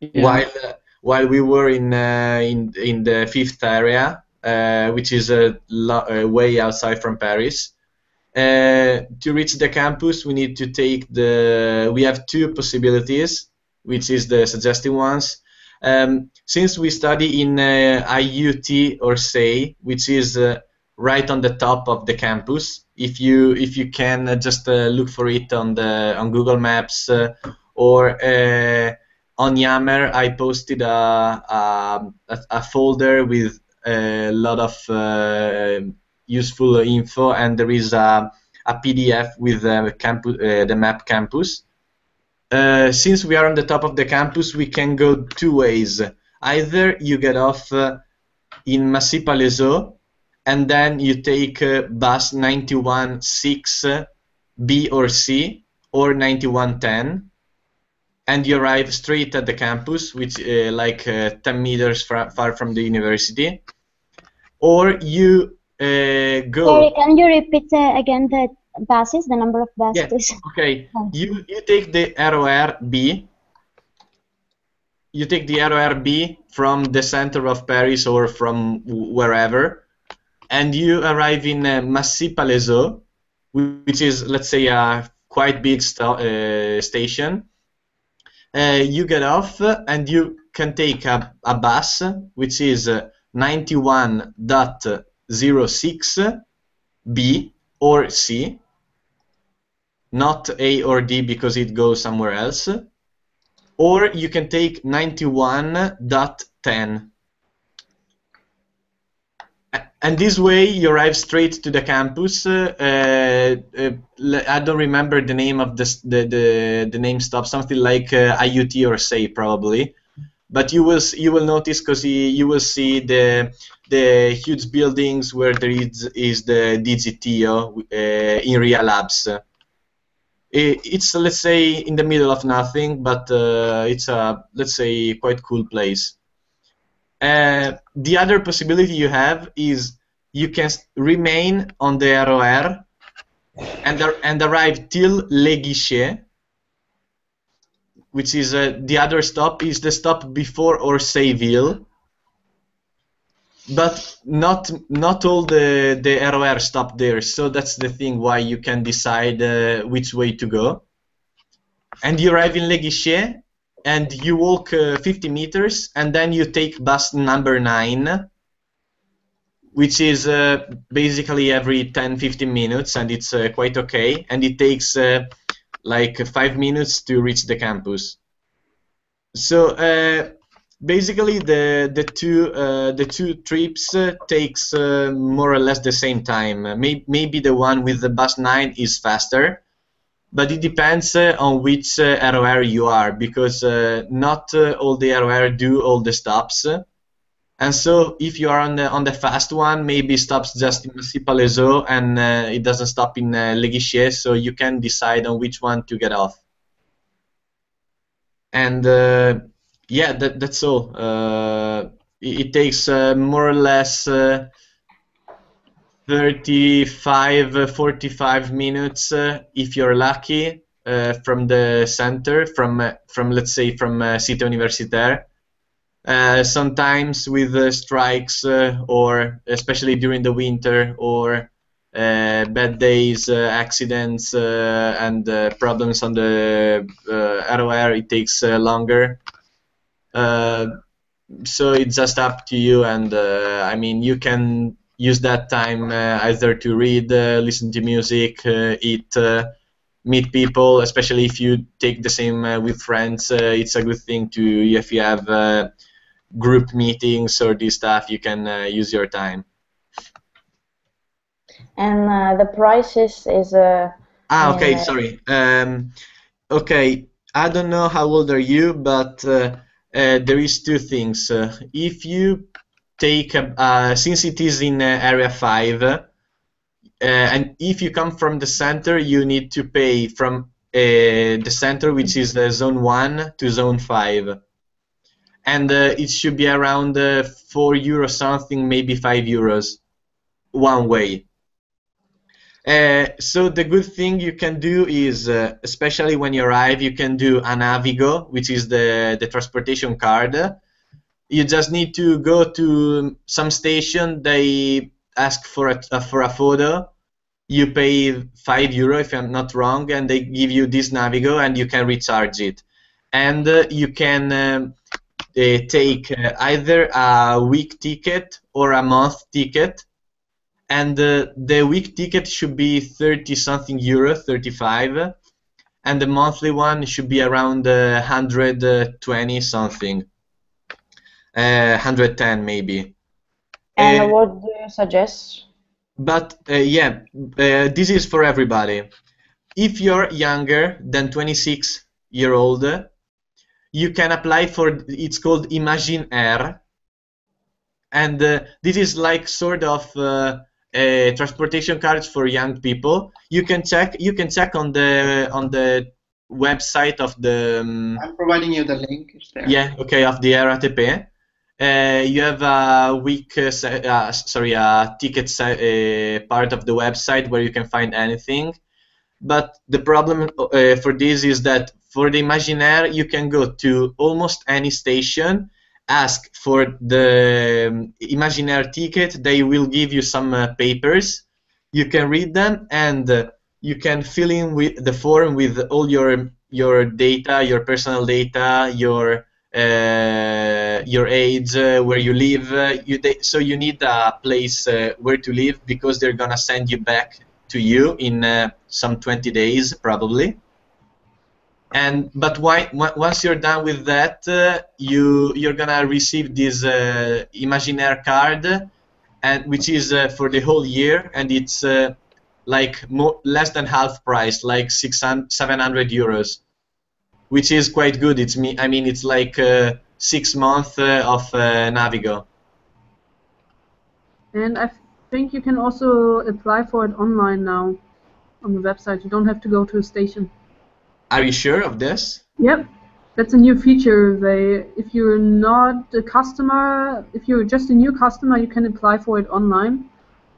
[SPEAKER 1] Yeah.
[SPEAKER 3] while uh, while we were in uh, in in the fifth area, uh, which is a way outside from Paris. Uh, to reach the campus, we need to take the. We have two possibilities, which is the suggested ones. Um, since we study in uh, IUT Orsay, which is uh, right on the top of the campus, if you if you can uh, just uh, look for it on the on Google Maps uh, or on Yammer, I posted a a, a, folder with a lot of useful info, and there is a, a PDF with the map campus. Uh, since we are on the top of the campus, we can go two ways. Either you get off uh, in Massy-Palaiseau, and then you take uh, bus 916 uh, B or C, or 9110, and you arrive straight at the campus, which uh, like uh, 10 meters fra- far from the university. Or you uh, go.
[SPEAKER 9] Sorry, can you repeat uh, again the buses, the number of buses. Yeah.
[SPEAKER 3] Okay. [LAUGHS] You you take the RER B. You take the RER B from the center of Paris or from wherever, and you arrive in uh, Massy-Palaiseau, whi- which is let's say a quite big sto- uh, station. Uh, you get off uh, and you can take a, a bus which is uh, 91.06 B or C not A or D because it goes somewhere else. Or you can take 91.10. And this way you arrive straight to the campus. Uh, uh, I don't remember the name of this, the, the, the name stop, something like uh, IUT Orsay probably. But you will you will notice because you will see the the huge buildings where there is is the Digiteo uh, Inria Labs. I- it's let's say in the middle of nothing, but uh, it's a let's say quite cool place. Uh, the other possibility you have is you can remain on the RER and and arrive till Le Guichet, which is uh, the other stop is the stop before Orsay-Ville, but not not all the the RER stop there. So that's the thing why you can decide uh, which way to go. And you arrive in Le Guichet, and you walk uh, 50 meters, and then you take bus number nine, which is uh, basically every 10-15 minutes, and it's uh, quite okay. And it takes uh, like five minutes to reach the campus. So uh, basically the the two uh, the two trips uh, takes uh, more or less the same time. Uh, may, maybe the one with the bus nine is faster, but it depends uh, on which uh, RER you are because not all the RER do all the stops. And so, if you are on the on the fast one, maybe stops just in Massy-Palaiseau and it doesn't stop in uh, Le so you can decide on which one to get off. And yeah, that, that's all. Uh, it, it, takes uh, more or less uh, 35, 45 minutes if you're lucky from the center, from from let's say from Cité Universitaire. Uh, sometimes with uh, strikes uh, or especially during the winter or bad days, accidents and problems on the RER, it takes longer. Uh, so it's just up to you, and uh, I mean, you can use that time uh, either to read, listen to music, eat, meet people. Especially if you take the same with friends, it's a good thing to if you have group meetings or this stuff. You can use your time.
[SPEAKER 7] And uh, the prices is uh,
[SPEAKER 3] ah okay sorry um, okay I don't know how old are you but uh, uh, there is two things. Uh, if you take, a, uh, since it is in Area 5, and if you come from the center, you need to pay from the center, which is Zone 1, to Zone 5 and uh, it should be around uh, 4 euros something, maybe 5 euros one way. Uh, so the good thing you can do is, uh, especially when you arrive, you can do a Navigo, which is the, the transportation card. You just need to go to some station. They ask for a, uh, for a photo. You pay five euro if I'm not wrong, and they give you this Navigo, and you can recharge it. And uh, you can um, uh, take either a week ticket or a month ticket and uh, the week ticket should be 30 something euro 35 and the monthly one should be around uh, 120 something. Uh, 110 maybe.
[SPEAKER 7] And uh, what do you suggest?
[SPEAKER 3] But uh, yeah uh, this is for everybody. If you're younger than 26 year old you can apply for it's called Imagine R. And this is like sort of uh, transportation cards for young people. You can check. You can check on the on the website of the.
[SPEAKER 1] Um, I'm providing you the link.
[SPEAKER 3] Yeah. Okay. Of the RATP. Uh, you have a week, uh, uh, sorry, a ticket uh, part of the website where you can find anything. But the problem uh, for this is that for the Imagine R, you can go to almost any station ask for the um, Imagine R ticket, they will give you some uh, papers. You can read them and uh, you can fill in with the form with all your your data, your personal data, your uh, your age, uh, where you live. Uh, you so you need a place uh, where to live because they're gonna send you back to you in some 20 days probably and but why, once you're done with that, uh, you you're gonna receive this uh, Imagine R card, and which is uh, for the whole year, and it's uh, like less than half price, like 600, 700 euros, which is quite good. It's me. I mean, it's like uh, six months uh, of Navigo.
[SPEAKER 4] And I think you can also apply for it online now on the website. You don't have to go to a station.
[SPEAKER 3] Are you sure of this?
[SPEAKER 4] Yep. That's a new feature. They, if you're not a customer, if you're just a new customer, you can apply for it online,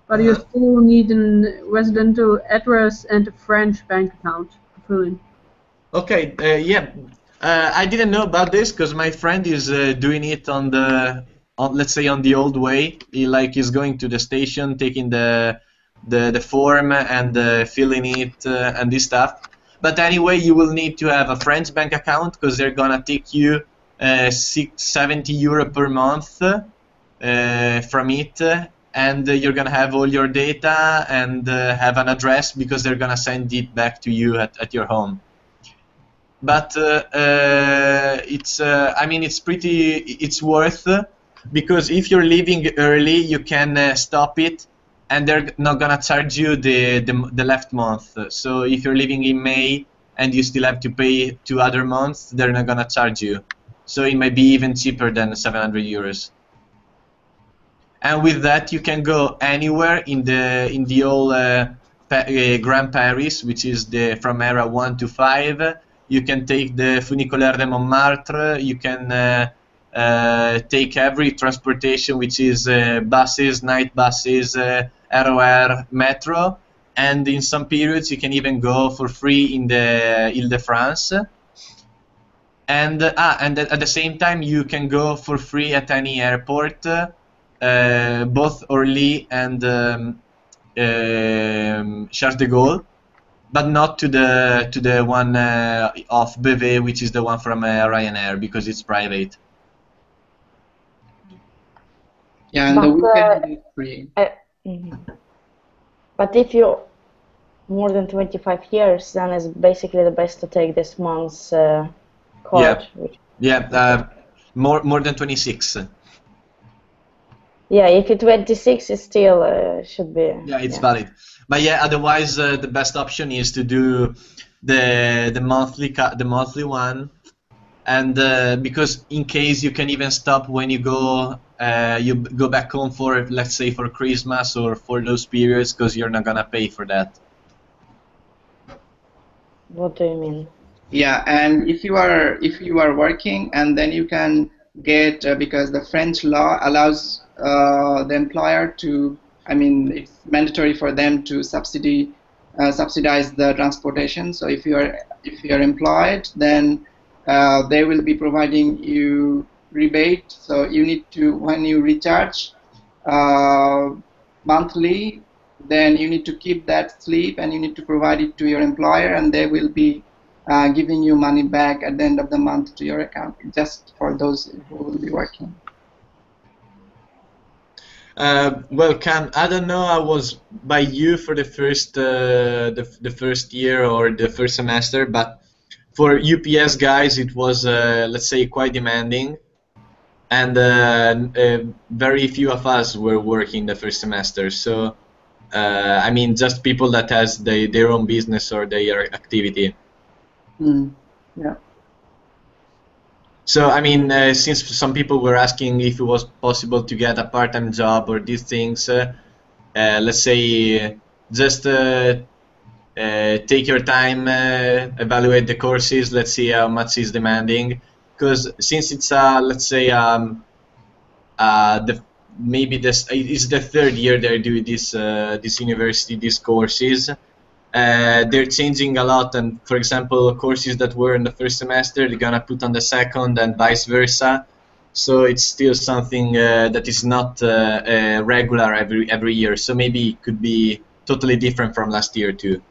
[SPEAKER 4] but uh-huh. you still need a residential address and a French bank account to fill in.
[SPEAKER 3] Okay. Uh, yeah. Uh, I didn't know about this because my friend is uh, doing it on the on, let's say on the old way, he like he's going to the station, taking the the, the form and uh, filling it uh, and this stuff. But anyway, you will need to have a French bank account because they're gonna take you uh, six, 70 euro per month uh, from it, and you're gonna have all your data and uh, have an address because they're gonna send it back to you at, at your home. But uh, uh, it's, I mean, it's pretty, it's worth because if you're leaving early, you can stop it and they're not gonna charge you the, the, the left month. So if you're leaving in May and you still have to pay two other months, they're not gonna charge you. So it might be even cheaper than 700 euros. And with that, you can go anywhere in the in the old uh, pa uh, Grand Paris, which is the from era one to five. You can take the Funiculaire de Montmartre. You can uh, uh, take every transportation, which is uh, buses, night buses, uh, RER, metro, and in some periods you can even go for free in the Ile-de-France. And ah, and at the same time you can go for free at any airport, both Orly and um, um, Charles de Gaulle but not to the to the one uh, of Beauvais, which is the one from uh, Ryanair, because it's private.
[SPEAKER 1] Yeah, and
[SPEAKER 7] But,
[SPEAKER 1] the weekend
[SPEAKER 7] uh,
[SPEAKER 1] is free.
[SPEAKER 7] Uh, mhm. But if you more than 25 years, then it's basically the best to take this month's uh, card.
[SPEAKER 3] Yeah. Yeah, uh, more more than 26.
[SPEAKER 7] yeah, if you're 26, it still uh, should be.
[SPEAKER 3] Yeah, it's valid. But yeah, otherwise uh, the best option is to do the the monthly the monthly one, and uh, because in case you can even stop when you go uh, you go back home for let's say for Christmas or for those periods because you're not gonna pay for that.
[SPEAKER 7] What do you mean?
[SPEAKER 1] Yeah, and if you are if you are working, and then you can get uh, because the French law allows uh, the employer to. I mean, it's mandatory for them to subsidy uh, subsidize the transportation. So if you are if you are employed, then uh, they will be providing you rebate. So you need to when you recharge uh, monthly, then you need to keep that slip and you need to provide it to your employer, and they will be uh, giving you money back at the end of the month to your account, just for those who will be working.
[SPEAKER 3] Uh, well, Khan, I don't know. I was by you for the first uh, the, the first year or the first semester, but for UPS guys, it was uh, let's say quite demanding, and uh, uh, very few of us were working the first semester. So, uh, I mean, just people that has they, their own business or their activity.
[SPEAKER 1] Hmm. Yeah.
[SPEAKER 3] So I mean, uh, since some people were asking if it was possible to get a part-time job or these things, uh, uh, let's say just uh, uh, take your time, uh, evaluate the courses, let's see how much is demanding. Because since it's uh, let's say um, uh, the maybe this it's the third year they're doing this uh, this university these courses. Uh, they're changing a lot, and for example, courses that were in the first semester, they're gonna put on the second, and vice versa. So it's still something uh, that is not uh, uh, regular every every year. So maybe it could be totally different from last year too.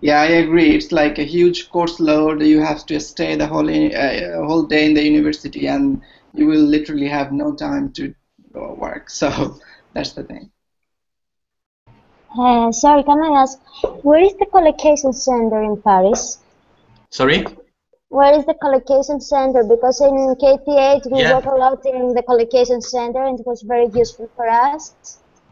[SPEAKER 1] Yeah, I agree. It's like a huge course load. You have to stay the whole uh, whole day in the university, and you will literally have no time to uh, work. [LAUGHS] So that's the thing.
[SPEAKER 9] Uh, sorry, can I ask, where is the colocation center in Paris?
[SPEAKER 3] Sorry.
[SPEAKER 9] Where is the colocation center? Because in KTH we
[SPEAKER 3] Yeah.
[SPEAKER 9] work a lot in the colocation center and it was very useful for us.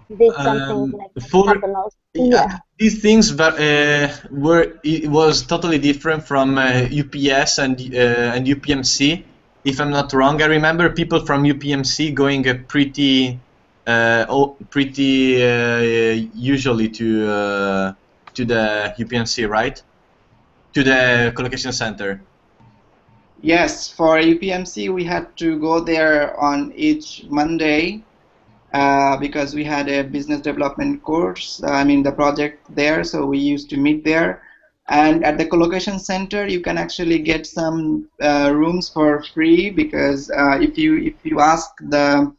[SPEAKER 9] Did something
[SPEAKER 3] Um,
[SPEAKER 9] like that
[SPEAKER 3] for-
[SPEAKER 9] happen also?
[SPEAKER 3] Yeah, these things va- uh, were it was totally different from uh, UPS and uh, and UPMC. If I'm not wrong, I remember people from UPMC going uh, pretty uh, oh, pretty uh, usually to uh, to the UPMC, right? To the colocation center.
[SPEAKER 1] Yes, for UPMC, we had to go there on each Monday uh, because we had a business development course. I mean, the project there, so we used to meet there. and at the colocation center you can actually get some uh, rooms for free because uh, if you if you ask the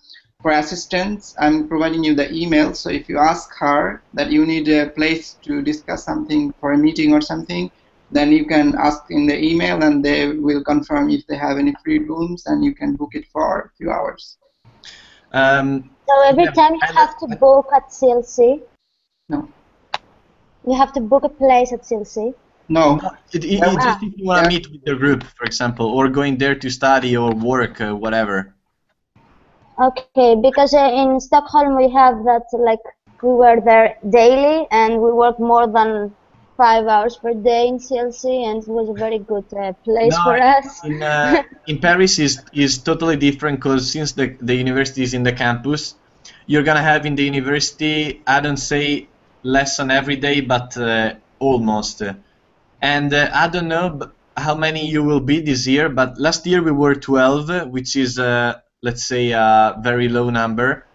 [SPEAKER 1] for assistance i'm providing you the email so if you ask her that you need a place to discuss something for a meeting or something then you can ask in the email and they will confirm if they have any free rooms and you can book it for a few hours
[SPEAKER 3] Um,
[SPEAKER 9] So every
[SPEAKER 3] Yeah,
[SPEAKER 9] time you
[SPEAKER 3] and-
[SPEAKER 9] have to book at CLC?
[SPEAKER 1] No.
[SPEAKER 9] You have to book a place at CLC?
[SPEAKER 1] no
[SPEAKER 3] it, it, it's just if you want to meet with the group, for example, or going there to study or work, uh, whatever.
[SPEAKER 9] Okay, because uh, in Stockholm we have that like we were there daily and we worked more than five hours per day in CLC and it was a very good uh, place
[SPEAKER 3] No,
[SPEAKER 9] for us.
[SPEAKER 3] In uh, [LAUGHS] in Paris is is totally different because since the the university is in the campus, you're gonna have in the university I don't say lesson every day, but uh, almost. And uh, I don't know b- how many you will be this year, but last year we were 12, which is uh, let's say a very low number.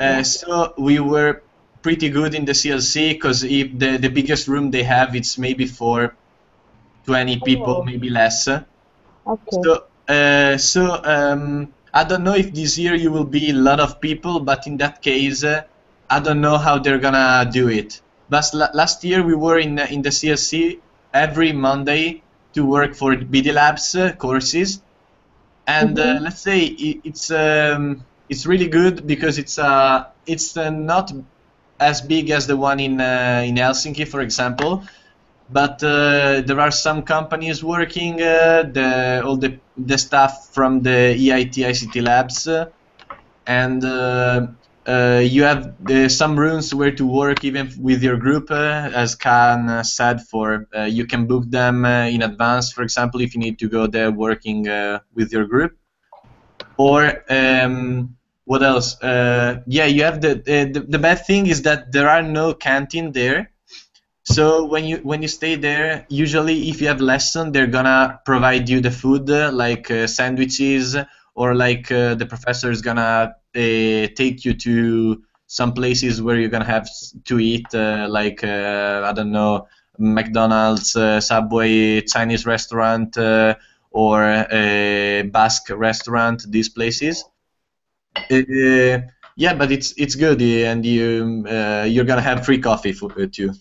[SPEAKER 3] Uh, so we were pretty good in the CLC because if the, the biggest room they have it's maybe for 20 people,
[SPEAKER 9] Oh.
[SPEAKER 3] maybe less.
[SPEAKER 9] Okay.
[SPEAKER 3] So, uh, so um, I don't know if this year you will be a lot of people, but in that case, uh, I don't know how they're gonna do it. But la- last year we were in in the CSC every Monday to work for BD Labs uh, courses, and uh, let's say i it's um, it's really good because it's uh, it's uh, not as big as the one in uh, in Helsinki, for example, but uh, there are some companies working uh, the all the the staff from the EIT ICT labs and uh, you have some rooms where to work even with your group uh, as Khan said for you can book them in advance for example if you need to go there working with your group. Or um, what else uh, yeah you have the, uh, the the bad thing is that there are no canteen there so when you when you stay there, usually if you have lesson, they're gonna provide you the food uh, like uh, sandwiches or like uh, the professor is gonna uh, take you to some places where you're gonna have to eat, like I don't know, McDonald's, Subway, Chinese restaurant, or a Basque restaurant. These places. Uh, yeah, but it's it's good, uh, and you uh, you're gonna have free coffee for, uh, too.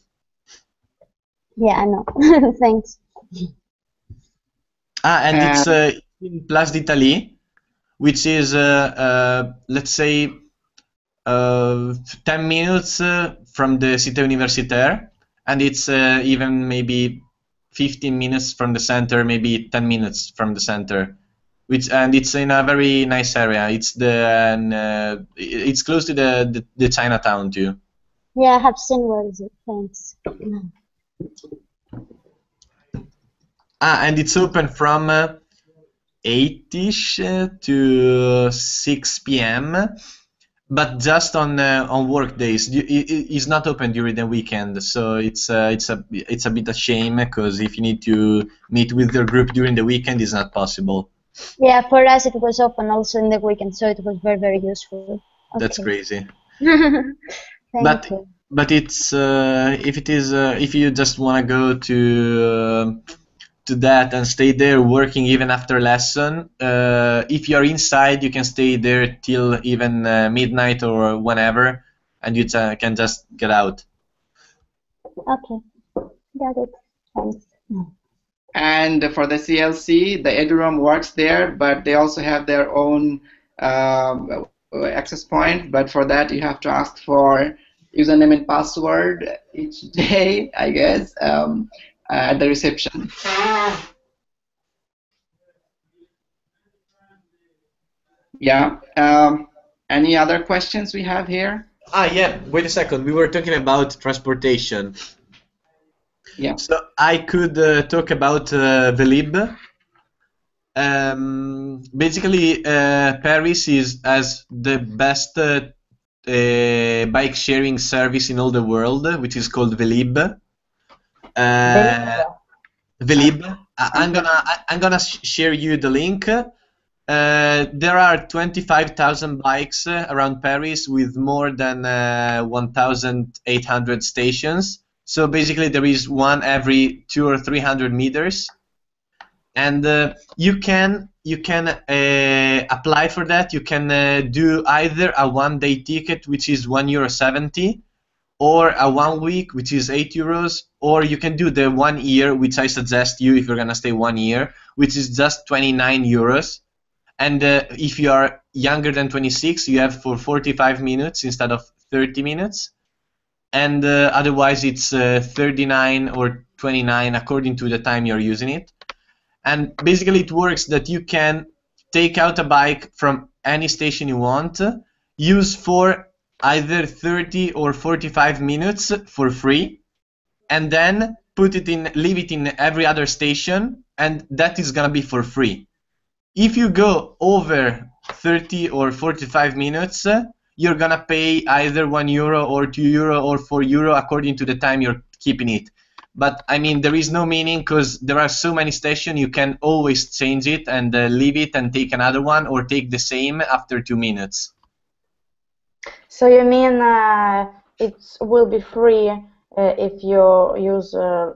[SPEAKER 9] Yeah, I know. [LAUGHS] Thanks.
[SPEAKER 3] Ah, and it's uh, in Place d'Italie, which is, uh, uh, let's say, uh, 10 minutes uh, from the Cité Universitaire, and it's uh, even maybe 15 minutes from the center, maybe 10 minutes from the center. Which and it's in a very nice area. It's the uh, it's close to the, the the Chinatown too.
[SPEAKER 9] Yeah, I have seen where is it. Thanks.
[SPEAKER 3] Ah, and it's open from uh, 8ish uh, to 6 p.m. But just on uh, on work days. You- i- i- It's not open during the weekend, so it's uh, it's a it's a bit a shame because if you need to meet with your group during the weekend, it's not possible.
[SPEAKER 9] Yeah, for us it was open also in the weekend, so it was very, very useful.
[SPEAKER 3] That's crazy. [LAUGHS]
[SPEAKER 9] Thank
[SPEAKER 3] But
[SPEAKER 9] you.
[SPEAKER 3] but it's uh, if it is uh, if you just want to go to uh, to that and stay there working even after lesson uh, if you're inside you can stay there till even uh, midnight or whenever and you can just get out
[SPEAKER 9] Okay. Got it. Thanks.
[SPEAKER 1] And for the CLC, the EduRoam works there, but they also have their own um, access point. But for that, you have to ask for username and password each [LAUGHS] day, I guess, um, at the reception. Yeah. Um, any other questions we have here?
[SPEAKER 3] ah yeah wait a second we were talking about transportation
[SPEAKER 1] Yeah.
[SPEAKER 3] so i could uh, talk about uh, Velib. um, basically uh, paris is as the best uh, uh, bike sharing service in all the world which is called Velib. Uh, Velib. I- I'm gonna I'm gonna share you the link. Uh, there are 25,000 bikes uh, around Paris with more than uh, 1,800 stations. So basically, there is one every two or three hundred meters, and uh, you can you can uh, apply for that. You can uh, do either a one-day ticket, which is one euro seventy, or a one week, which is eight euros, or you can do the one year, which I suggest you if you're gonna stay one year, which is just twenty-nine euros. And uh, if you are younger than 26, you have for 45 minutes instead of 30 minutes. And uh, otherwise, it's uh, 39 or 29 according to the time you're using it. And basically, it works that you can take out a bike from any station you want, use for either 30 or 45 minutes for free, and then put it in, leave it in every other station, and that is gonna be for free. If you go over 30 or 45 minutes, you're gonna pay either one euro or two euro or four euro according to the time you're keeping it. But I mean, there is no meaning because there are so many stations. You can always change it and uh, leave it and take another one, or take the same after two minutes.
[SPEAKER 7] So you mean uh, it will be free uh, if you use uh,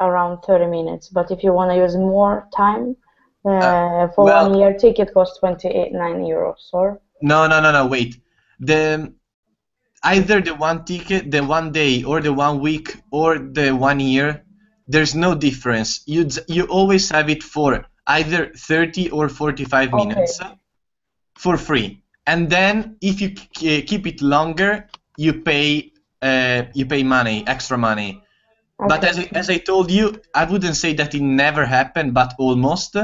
[SPEAKER 7] around 30 minutes, but if you want to use more time, uh, for
[SPEAKER 3] well-
[SPEAKER 7] one year ticket costs 29 euros, or?
[SPEAKER 3] No, no, no, no. Wait. The either the one ticket, the one day, or the one week, or the one year. There's no difference. You you always have it for either 30 or 45
[SPEAKER 7] Okay.
[SPEAKER 3] minutes for free. And then if you keep it longer, you pay uh, you pay money, extra money. But as I, as I told you, I wouldn't say that it never happened, but almost,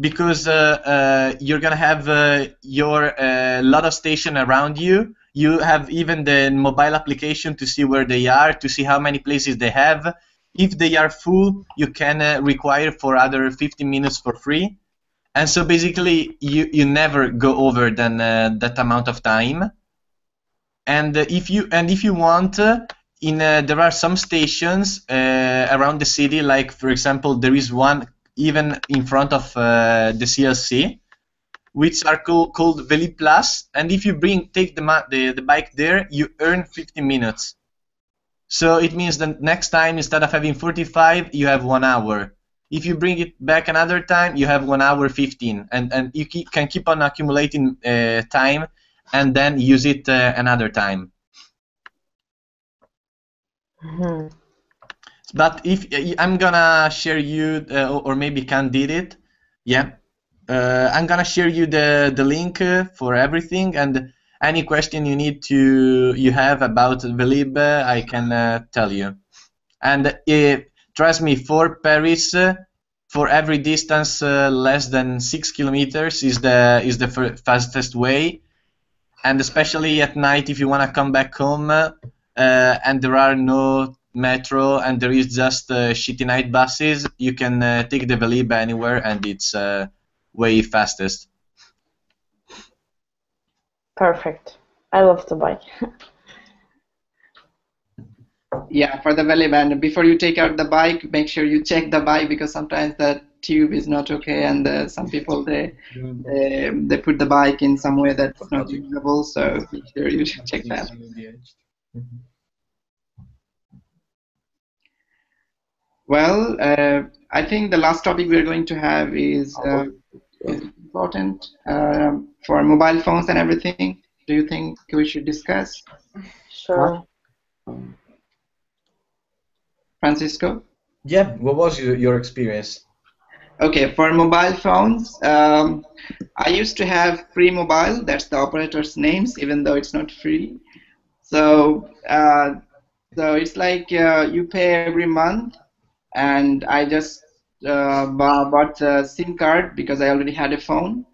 [SPEAKER 3] because uh, uh, you're gonna have uh, your lot of station around you. You have even the mobile application to see where they are, to see how many places they have. If they are full, you can require for other 15 minutes for free. And so basically, you, you never go over than that amount of time. And if you and if you want, in uh, there are some stations uh, around the city. Like for example, there is one even in front of uh, the CLC, which are called called Veli Plus. And if you bring take the, ma- the the bike there, you earn 15 minutes. So it means that next time instead of having 45, you have one hour. If you bring it back another time, you have one hour 15, and and you can keep on accumulating uh, time, and then use it uh, another time.
[SPEAKER 7] Mhm.
[SPEAKER 3] But if I'm gonna share you, uh, or maybe Khan did it, yeah. Uh, I'm gonna share you the the link uh, for everything, and any question you need to you have about Velib, uh, I can uh, tell you. And uh, trust me, for Paris, uh, for every distance uh, less than six kilometers is the is the fastest way, and especially at night if you wanna come back home, uh, and there are no metro and there is just uh, shitty night buses, you can uh, take the Velib anywhere and it's uh, way fastest.
[SPEAKER 7] Perfect. I love the bike. [LAUGHS]
[SPEAKER 1] Yeah, for the belly band. Before you take out the bike, make sure you check the bike because sometimes the tube is not okay, and uh, some people they, they they put the bike in somewhere that's not usable. So make sure you check that. Well, uh, I think the last topic we're going to have is, uh, is important um for mobile phones and everything. Do you think we should discuss,
[SPEAKER 7] Sure.
[SPEAKER 1] Francesco?
[SPEAKER 3] Yeah, what was your, your experience?
[SPEAKER 1] Okay, for mobile phones, um, I used to have Free Mobile. That's the operator's names, even though it's not free. So, uh, so it's like uh, you pay every month, and I just uh, bought a SIM card because I already had a phone.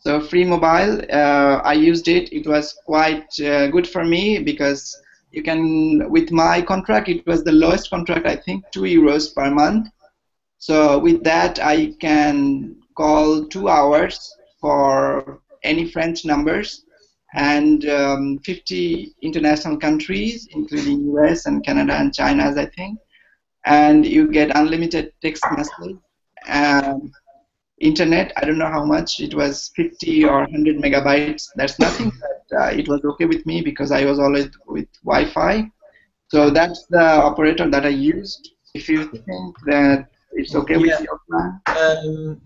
[SPEAKER 1] So Free Mobile, uh, I used it. It was quite uh, good for me because you can, with my contract, it was the lowest contract, I think, two euros per month. So with that, I can call two hours for any French numbers and um, 50 international countries, including US and Canada and China, I think. And you get unlimited text message. Um, internet, I don't know how much. It was 50 or 100 megabytes. That's nothing, [LAUGHS] but uh, it was okay with me because I was always with Wi-Fi. So that's the operator that I used. If you think that it's okay
[SPEAKER 3] Yeah.
[SPEAKER 1] with your plan.
[SPEAKER 3] Um,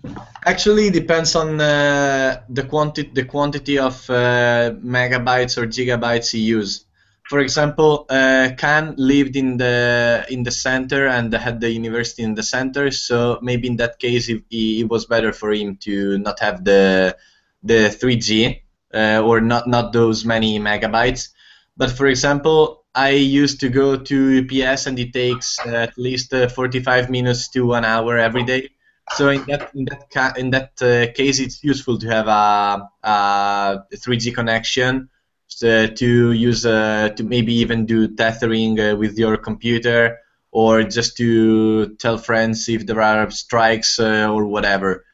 [SPEAKER 3] actually, depends on uh, the quantity the quantity of uh, megabytes or gigabytes you use. For example, uh, Khan lived in the in the center and had the university in the center, so maybe in that case it, it was better for him to not have the the 3G uh, or not not those many megabytes. But for example, I used to go to UPS and it takes uh, at least uh, 45 minutes to one hour every day. So in that in that ca- in that uh, case, it's useful to have a, a 3G connection to use uh, to maybe even do tethering uh, with your computer or just to tell friends if there are strikes uh, or whatever.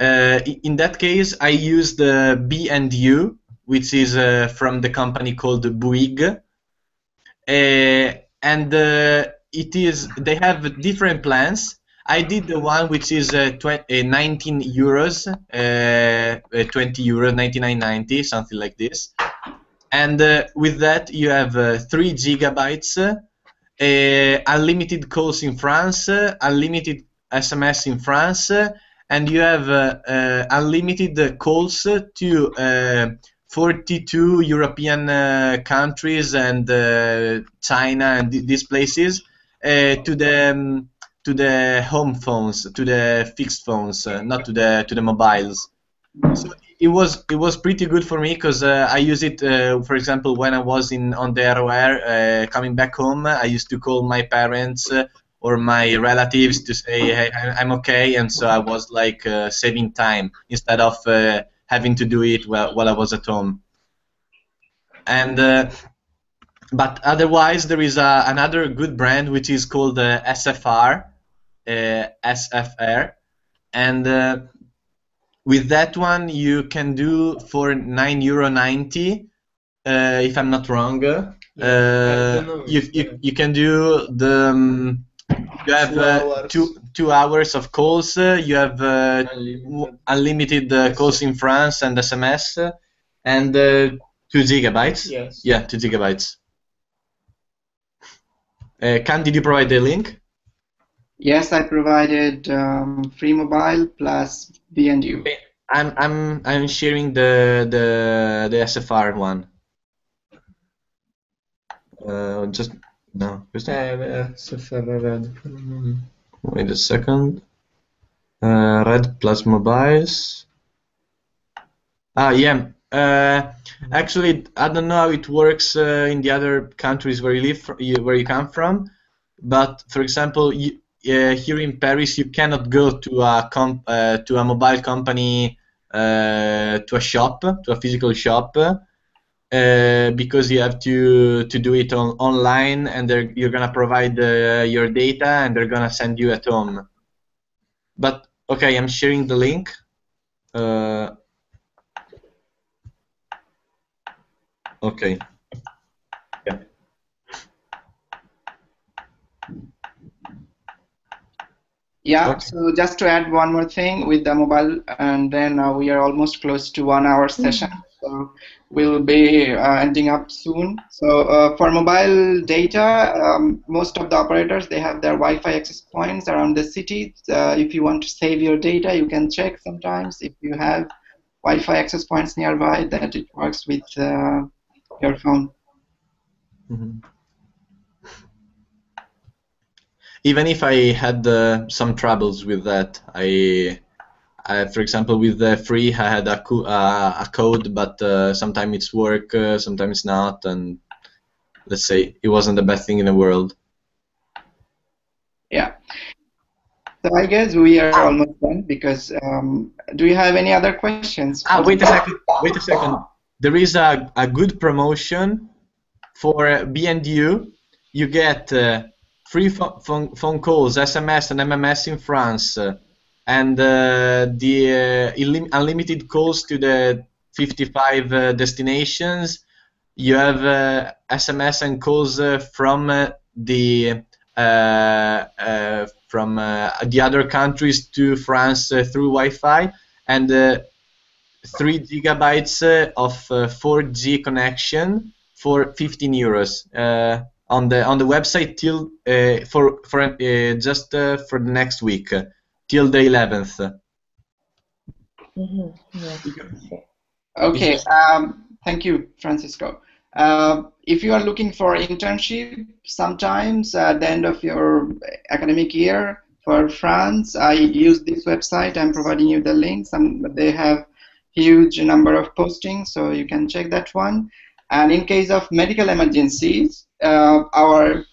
[SPEAKER 3] Uh, in that case, I use the B&You, which is uh, from the company called Bouygues. Uh, and uh, it is they have different plans. I did the one which is uh, uh, 19 euros, uh, uh, 20 euros, 99.90, something like this. And uh, with that, you have uh, three gigabytes, uh, unlimited calls in France, unlimited SMS in France, and you have unlimited calls to uh, 42 European uh, countries and uh, China and th- these places uh, to the um, to the home phones, to the fixed phones, not to the to the mobiles. So it was it was pretty good for me because uh, I use it, uh, for example, when I was in on the RER uh, coming back home. I used to call my parents uh, or my relatives to say, "Hey, I'm okay," and so I was like uh, saving time instead of uh, having to do it while, while I was at home. And but otherwise, there is another good brand which is called SFR, SFR, and with that one you can do for nine euro ninety, uh, if I'm not wrong. Uh, you, you
[SPEAKER 8] uh,
[SPEAKER 3] you can do the um, you have
[SPEAKER 8] Two
[SPEAKER 3] uh,
[SPEAKER 8] hours.
[SPEAKER 3] two two hours of calls. Uh, you have uh,
[SPEAKER 8] Unlimited.
[SPEAKER 3] unlimited uh, calls in France and SMS, and uh, two gigabytes.
[SPEAKER 8] Yes.
[SPEAKER 3] Yeah, two gigabytes. Uh, Khan did you provide the link?
[SPEAKER 1] Yes, I provided um, free mobile plus B&You.
[SPEAKER 3] I'm I'm I'm sharing the the the SFR one. Uh, just no. just-
[SPEAKER 8] SFR Red.
[SPEAKER 3] Wait a second. Uh, Red plus mobiles. Ah, yeah. Uh, actually, I don't know how it works uh, in the other countries where you live, fr- you, where you come from. But for example, you, uh, here in Paris, you cannot go to a comp, uh, to a mobile company, uh, to a shop, to a physical shop, uh, because you have to to do it on, online, and you're gonna provide uh, your data, and they're gonna send you at home. But okay, I'm sharing the link. Uh, okay. Yeah, Okay.
[SPEAKER 1] so just to add one more thing with the mobile, and then uh, we are almost close to one hour session, so we'll be uh, ending up soon. So uh, for mobile data, um, most of the operators they have their Wi-Fi access points around the city. Uh, if you want to save your data, you can check sometimes if you have Wi-Fi access points nearby that it works with uh, your phone.
[SPEAKER 3] Mhm. Even if I had uh, some troubles with that, I, I, for example, with the free, I had a, co- uh, a code, but uh, sometimes it's work, uh, sometimes it's not, and let's say it wasn't the best thing in the world.
[SPEAKER 1] Yeah. So I guess we are almost done because um, do you have any other questions?
[SPEAKER 3] Ah, wait a second. Wait a second. There is a, a good promotion for uh, B&You. You get uh, free pho- phone, phone calls, SMS, and MMS in France, uh, and uh, the uh, unlimited calls to the 55 uh, destinations. You have uh, SMS and calls uh, from uh, the uh, uh, from uh, the other countries to France uh, through Wi-Fi, and uh, 3 gigabytes uh, of uh, 4G connection for 15 euros. On the on the website till uh, for for uh, just uh, for the next week uh, till the 11th.
[SPEAKER 7] Mhm, yes.
[SPEAKER 1] Okay, um, thank you, Francesco. Uh, if you are looking for internship, sometimes at the end of your academic year for France, I use this website. I'm providing you the link. Some they have huge number of postings, so you can check that one. And in case of medical emergencies, uh, our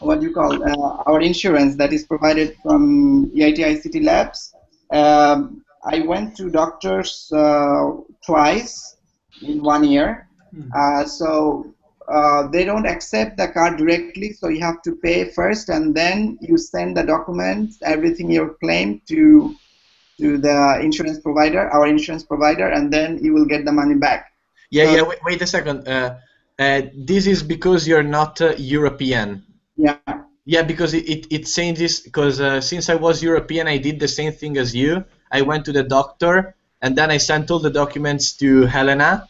[SPEAKER 1] what do you call uh, our insurance that is provided from EIT ICT Labs. Um, I went to doctors uh, twice in one year. Uh, so uh, they don't accept the card directly, so you have to pay first, and then you send the documents, everything you claim to to the insurance provider, our insurance provider, and then you will get the money back.
[SPEAKER 3] Yeah,
[SPEAKER 1] So-
[SPEAKER 3] yeah. Wait, wait a second. Uh, uh, this is because you're not uh, European.
[SPEAKER 1] Yeah.
[SPEAKER 3] Yeah, because it, it, it changes. Because uh, since I was European, I did the same thing as you. I went to the doctor and then I sent all the documents to Helena,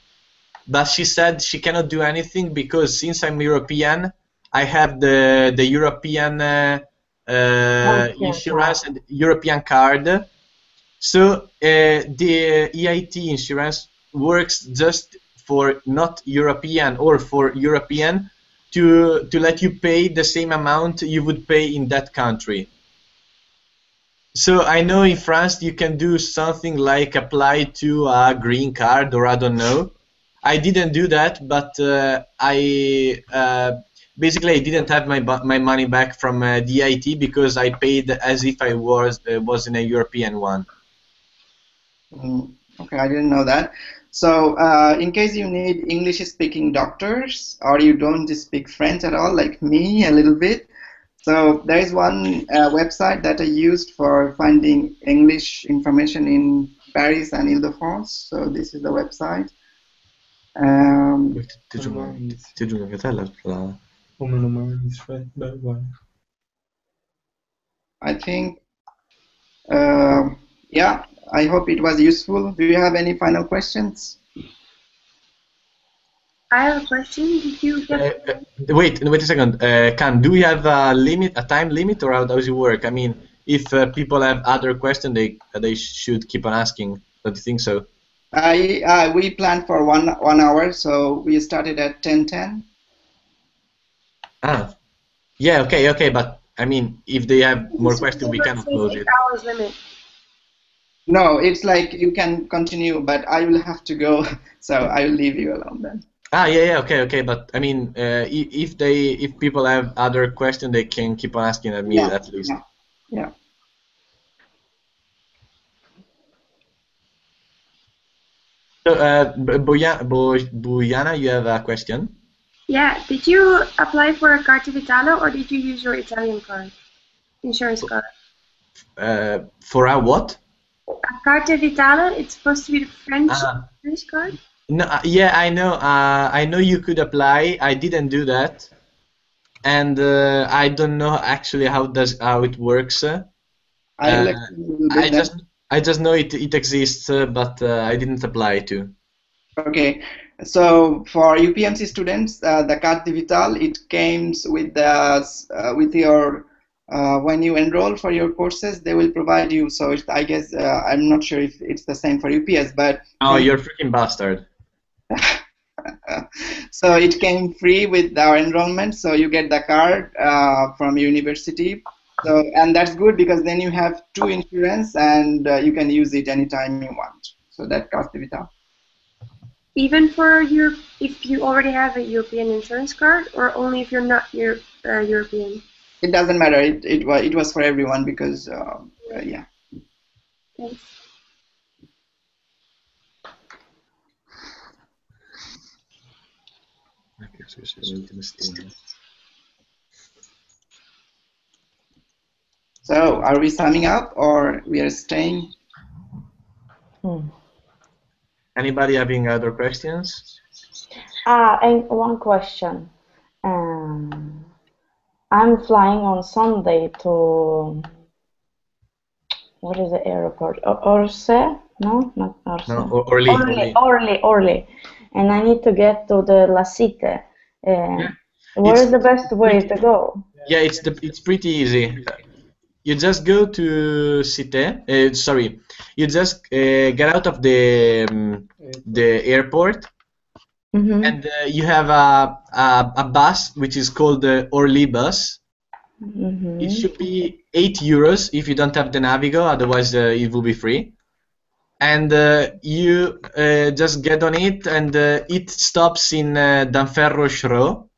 [SPEAKER 3] but she said she cannot do anything because since I'm European, I have the the European uh, uh, insurance and European card. So uh, the EIT insurance works just for not European or for European to to let you pay the same amount you would pay in that country. So I know in France you can do something like apply to a green card or I don't know. I didn't do that, but uh, I uh, basically I didn't have my my money back from uh, DIT because I paid as if I was uh, was in a European one.
[SPEAKER 1] Mm, okay, I didn't know that. So, uh, in case you need English-speaking doctors or you don't speak French at all, like me, a little bit, so there is one uh, website that I used for finding English information in Paris and Ile-de-France. So this is the website. Um,
[SPEAKER 3] Ti giuro, ti giuro che te la, la-
[SPEAKER 8] Come lo mandi? Cioè, beh, guarda.
[SPEAKER 1] I think, uh, yeah, I hope it was useful. Do you have any final questions?
[SPEAKER 6] I have a question. Did you
[SPEAKER 3] Uh,
[SPEAKER 6] get
[SPEAKER 3] uh, wait, wait a second. Uh, Khan do we have a limit, a time limit, or how does it work? I mean, if uh, people have other questions, they they should keep on asking. Don't you think so?
[SPEAKER 1] I uh, we planned for one one hour, so we started at ten ten.
[SPEAKER 3] Ah, yeah, okay, okay, but I mean, if they have more questions, we
[SPEAKER 6] paper
[SPEAKER 3] can close it.
[SPEAKER 6] hours limit.
[SPEAKER 1] No, it's like you can continue, but I will have to go, [LAUGHS] so I will leave you alone then.
[SPEAKER 3] Ah, yeah, yeah, okay, okay, but I mean, uh, if they, if people have other questions, they can keep on asking at me
[SPEAKER 1] Yeah,
[SPEAKER 3] at least.
[SPEAKER 1] yeah. Yeah.
[SPEAKER 3] So, uh, B- Boya- Bo- you have a question?
[SPEAKER 6] Yeah. Did you apply for a Carta Vitale or did you use your Italian card, insurance card?
[SPEAKER 3] Uh, for a what?
[SPEAKER 6] A Carta Vitale. It's supposed to be the French
[SPEAKER 3] Ah.
[SPEAKER 6] French card.
[SPEAKER 3] No, uh, yeah, I know. Uh, I know you could apply. I didn't do that, and uh, I don't know actually how does how it works. Uh,
[SPEAKER 1] I will
[SPEAKER 3] Uh,
[SPEAKER 1] explain a little
[SPEAKER 3] I just I just know it it exists, uh, but uh, I didn't apply to.
[SPEAKER 1] Okay, so for UPMC students, uh, the Carte vitale it comes with the uh, with your uh, when you enroll for your courses, they will provide you. So it, I guess uh, I'm not sure if it's the same for UPS, but
[SPEAKER 3] Oh, you're a freaking bastard. [LAUGHS]
[SPEAKER 1] so it came free with our enrollment. So you get the card uh, from university. So and that's good because then you have two insurance and uh, you can use it anytime you want. So that Carte Vitale.
[SPEAKER 6] Even for your, if you already have a European insurance card, or only if you're not Euro, uh, European.
[SPEAKER 1] It doesn't matter. It it was it was for everyone because uh, uh, yeah.
[SPEAKER 6] Thanks.
[SPEAKER 1] So are we summing up or we are staying?
[SPEAKER 7] Hmm.
[SPEAKER 3] Anybody having other questions?
[SPEAKER 7] Ah, and one question. Um, I'm flying on Sunday to what is the airport? O- Orse? No, not Orse.
[SPEAKER 3] No, or, or leave.
[SPEAKER 7] Orly, Orly, Orly, and I need to get to the La Cite. Uh, Where
[SPEAKER 3] It's
[SPEAKER 7] is the best way to go?
[SPEAKER 3] Yeah, it's the it's pretty easy. You just go to Cité. Uh, sorry, you just uh, get out of the um, the airport,
[SPEAKER 7] Mm-hmm.
[SPEAKER 3] and uh, you have a, a a bus which is called the Orly bus.
[SPEAKER 7] Mm-hmm.
[SPEAKER 3] It should be eight euros if you don't have the Navigo, otherwise uh, it will be free. And uh, you uh, just get on it, and uh, it stops in uh, Denfert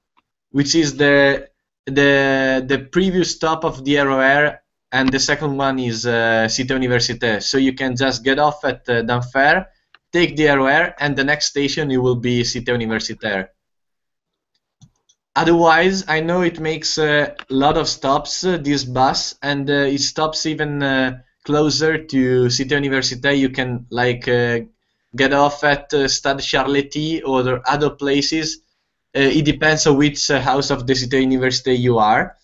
[SPEAKER 3] which is the the the previous stop of the RER, and the second one is uh, Cité Université. So you can just get off at uh, Denfert, take the RER, and the next station will be Cité Universitaire. Otherwise, I know it makes a lot of stops, uh, this bus, and uh, it stops even uh, closer to Cité Universitaire. You can like uh, get off at uh, Stade Charléty or other places. Uh, it depends on which house of the Cité Universitaire you are.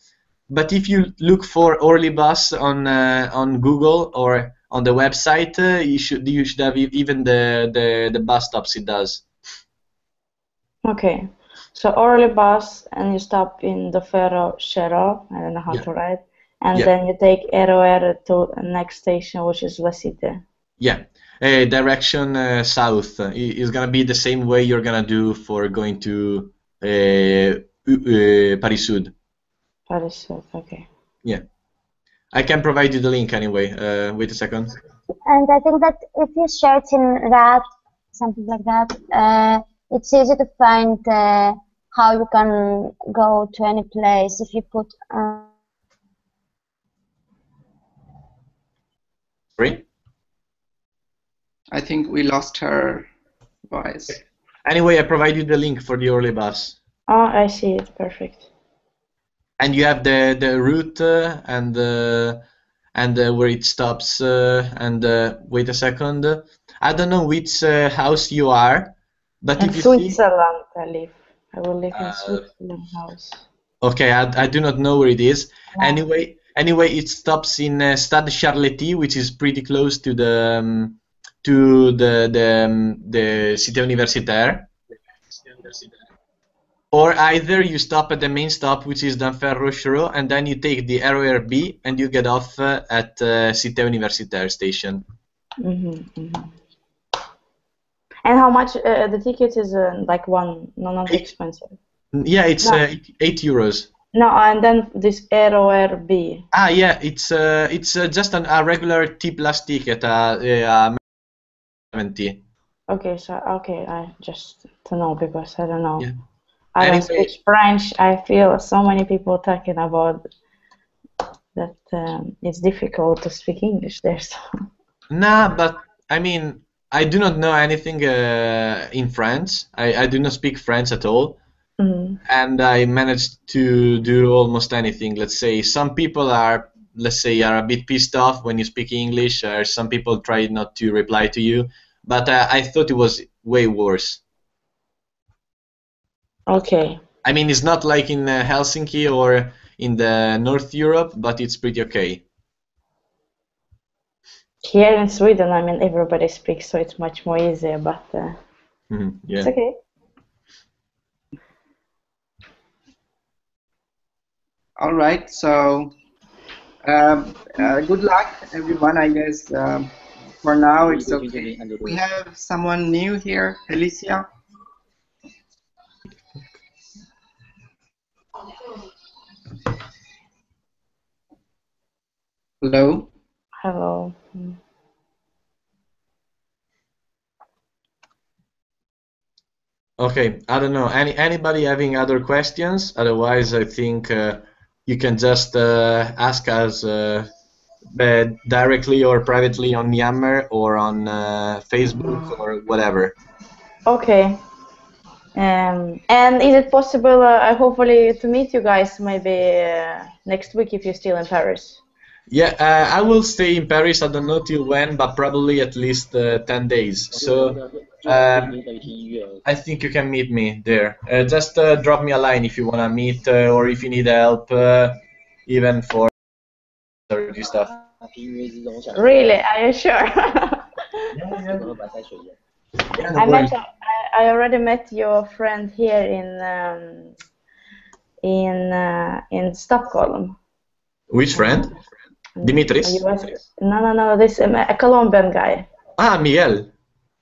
[SPEAKER 3] But if you look for Orly bus on on Google or on the website, uh, you should you should have even the, the, the bus stops it does.
[SPEAKER 7] Okay. So Orly bus and you stop in the Fert-Rochereau, I don't know how
[SPEAKER 3] Yeah.
[SPEAKER 7] to write, and
[SPEAKER 3] Yeah.
[SPEAKER 7] then you take RER to the next station, which is La Cité.
[SPEAKER 3] Yeah, uh, direction uh, south i- is gonna be the same way you're gonna do for going to uh, uh, Paris Sud.
[SPEAKER 7] Paris South, okay.
[SPEAKER 3] Yeah, I can provide you the link anyway. Uh, wait a second.
[SPEAKER 9] And I think that if you search in RAT, something like that, uh, it's easy to find uh, how you can go to any place if you put. Uh,
[SPEAKER 3] Sorry.
[SPEAKER 1] I think we lost her voice.
[SPEAKER 3] Anyway, I provide you the link for the Orly bus.
[SPEAKER 7] Oh, I see it. Perfect.
[SPEAKER 3] And you have the the route uh, and uh, and uh, where it stops uh, and uh, wait a second. I don't know which uh, house you are but
[SPEAKER 7] In
[SPEAKER 3] if you see
[SPEAKER 7] I live. I will live in
[SPEAKER 3] Uh,
[SPEAKER 7] Switzerland house.
[SPEAKER 3] okay I, I do not know where it is. Anyway anyway it stops in uh, stade Charléty which is pretty close to the um, to the the, um, the cité universitaire or either you stop at the main stop, which is Rochereau, and then you take the RERB and you get off uh, at uh, Cité Universitaire station.
[SPEAKER 7] Mm-hmm, mm-hmm. And how much uh, the ticket is? Uh, like one, no, not
[SPEAKER 3] Eight.
[SPEAKER 7] expensive.
[SPEAKER 3] Yeah, it's
[SPEAKER 7] No.
[SPEAKER 3] uh, eight- eight euros.
[SPEAKER 7] No, and then this RER B.
[SPEAKER 3] Ah, yeah, it's uh, it's uh, just an, a regular T plus ticket, uh, uh, 70.
[SPEAKER 7] Okay, so okay, I just to know because I don't know.
[SPEAKER 3] Yeah.
[SPEAKER 7] I don't
[SPEAKER 3] Anyway-
[SPEAKER 7] speak French. I feel so many people talking about that um, it's difficult to speak English there. So.
[SPEAKER 3] Nah, but I mean, I do not know anything uh, in French. I, I do not speak French at all.
[SPEAKER 7] Mhm.
[SPEAKER 3] and I managed to do almost anything. Let's say some people are, let's say, are a bit pissed off when you speak English, or some people try not to reply to you. But uh, I thought it was way worse.
[SPEAKER 7] Okay.
[SPEAKER 3] I mean, it's not like in uh, Helsinki or in the North Europe, but it's pretty okay.
[SPEAKER 7] Here in Sweden, I mean, everybody speaks, so it's much more easier. But uh,
[SPEAKER 3] Mhm, yeah.
[SPEAKER 7] it's okay.
[SPEAKER 1] All right. So, um, uh, good luck, everyone. I guess um, for now it's okay. We have someone new here, Alicia. Hello.
[SPEAKER 7] Hello.
[SPEAKER 3] Okay, I don't know. Any anybody having other questions? Otherwise, I think uh, you can just uh, ask us uh, uh, directly or privately on Yammer or on uh, Facebook or whatever.
[SPEAKER 7] Okay. Um, and is it possible, uh, hopefully, to meet you guys maybe uh, next week if you're still in Paris?
[SPEAKER 3] Yeah, uh, I will stay in Paris. I don't know till when, but probably at least uh, ten days. So um, I think you can meet me there. Uh, just uh, drop me a line if you wanna meet uh, or if you need help, uh, even for surgery stuff.
[SPEAKER 7] Really? Are you sure? [LAUGHS]
[SPEAKER 3] Yeah, no
[SPEAKER 7] I
[SPEAKER 3] worries.
[SPEAKER 7] met. I, already met your friend here in um, in uh, in Stockholm.
[SPEAKER 3] Which friend? Dimitris?
[SPEAKER 7] He no, no, no. This um, a Colombian guy,
[SPEAKER 3] Ah, Miguel.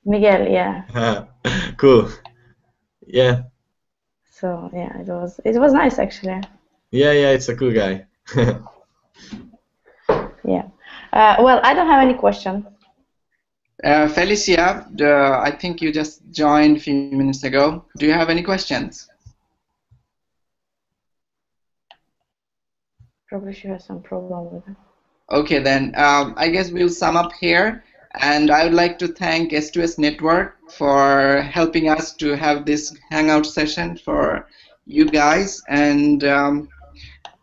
[SPEAKER 7] Miguel. Yeah.
[SPEAKER 3] cool. Yeah.
[SPEAKER 7] So yeah, it was it was nice actually.
[SPEAKER 3] Yeah, yeah, it's a cool guy. [LAUGHS]
[SPEAKER 7] Yeah. Uh, well, I don't have any question.
[SPEAKER 1] Uh, Felicia, the, I think you just joined a few minutes ago. Do you have any questions?
[SPEAKER 7] Probably she has some problem with it.
[SPEAKER 1] Okay, then um, I guess we'll sum up here. And I would like to thank S2S Network for helping us to have this Hangout session for you guys. And um,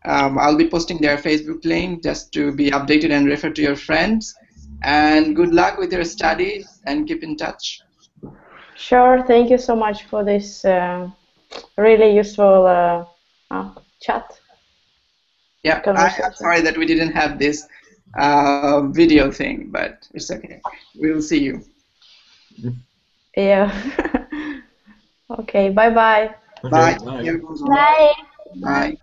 [SPEAKER 1] um, I'll be posting their Facebook link just to be updated and refer to your friends. And good luck with your studies and keep in touch.
[SPEAKER 7] Sure. Thank you so much for this uh, really useful uh, uh, chat.
[SPEAKER 1] Yeah, I'm sorry that we didn't have this uh, video thing, but it's okay. We will see you.
[SPEAKER 7] Yeah. [LAUGHS] okay. Bye bye.
[SPEAKER 3] Okay,
[SPEAKER 1] Bye.
[SPEAKER 3] bye.
[SPEAKER 1] Here goes on.
[SPEAKER 9] Bye.
[SPEAKER 1] Bye.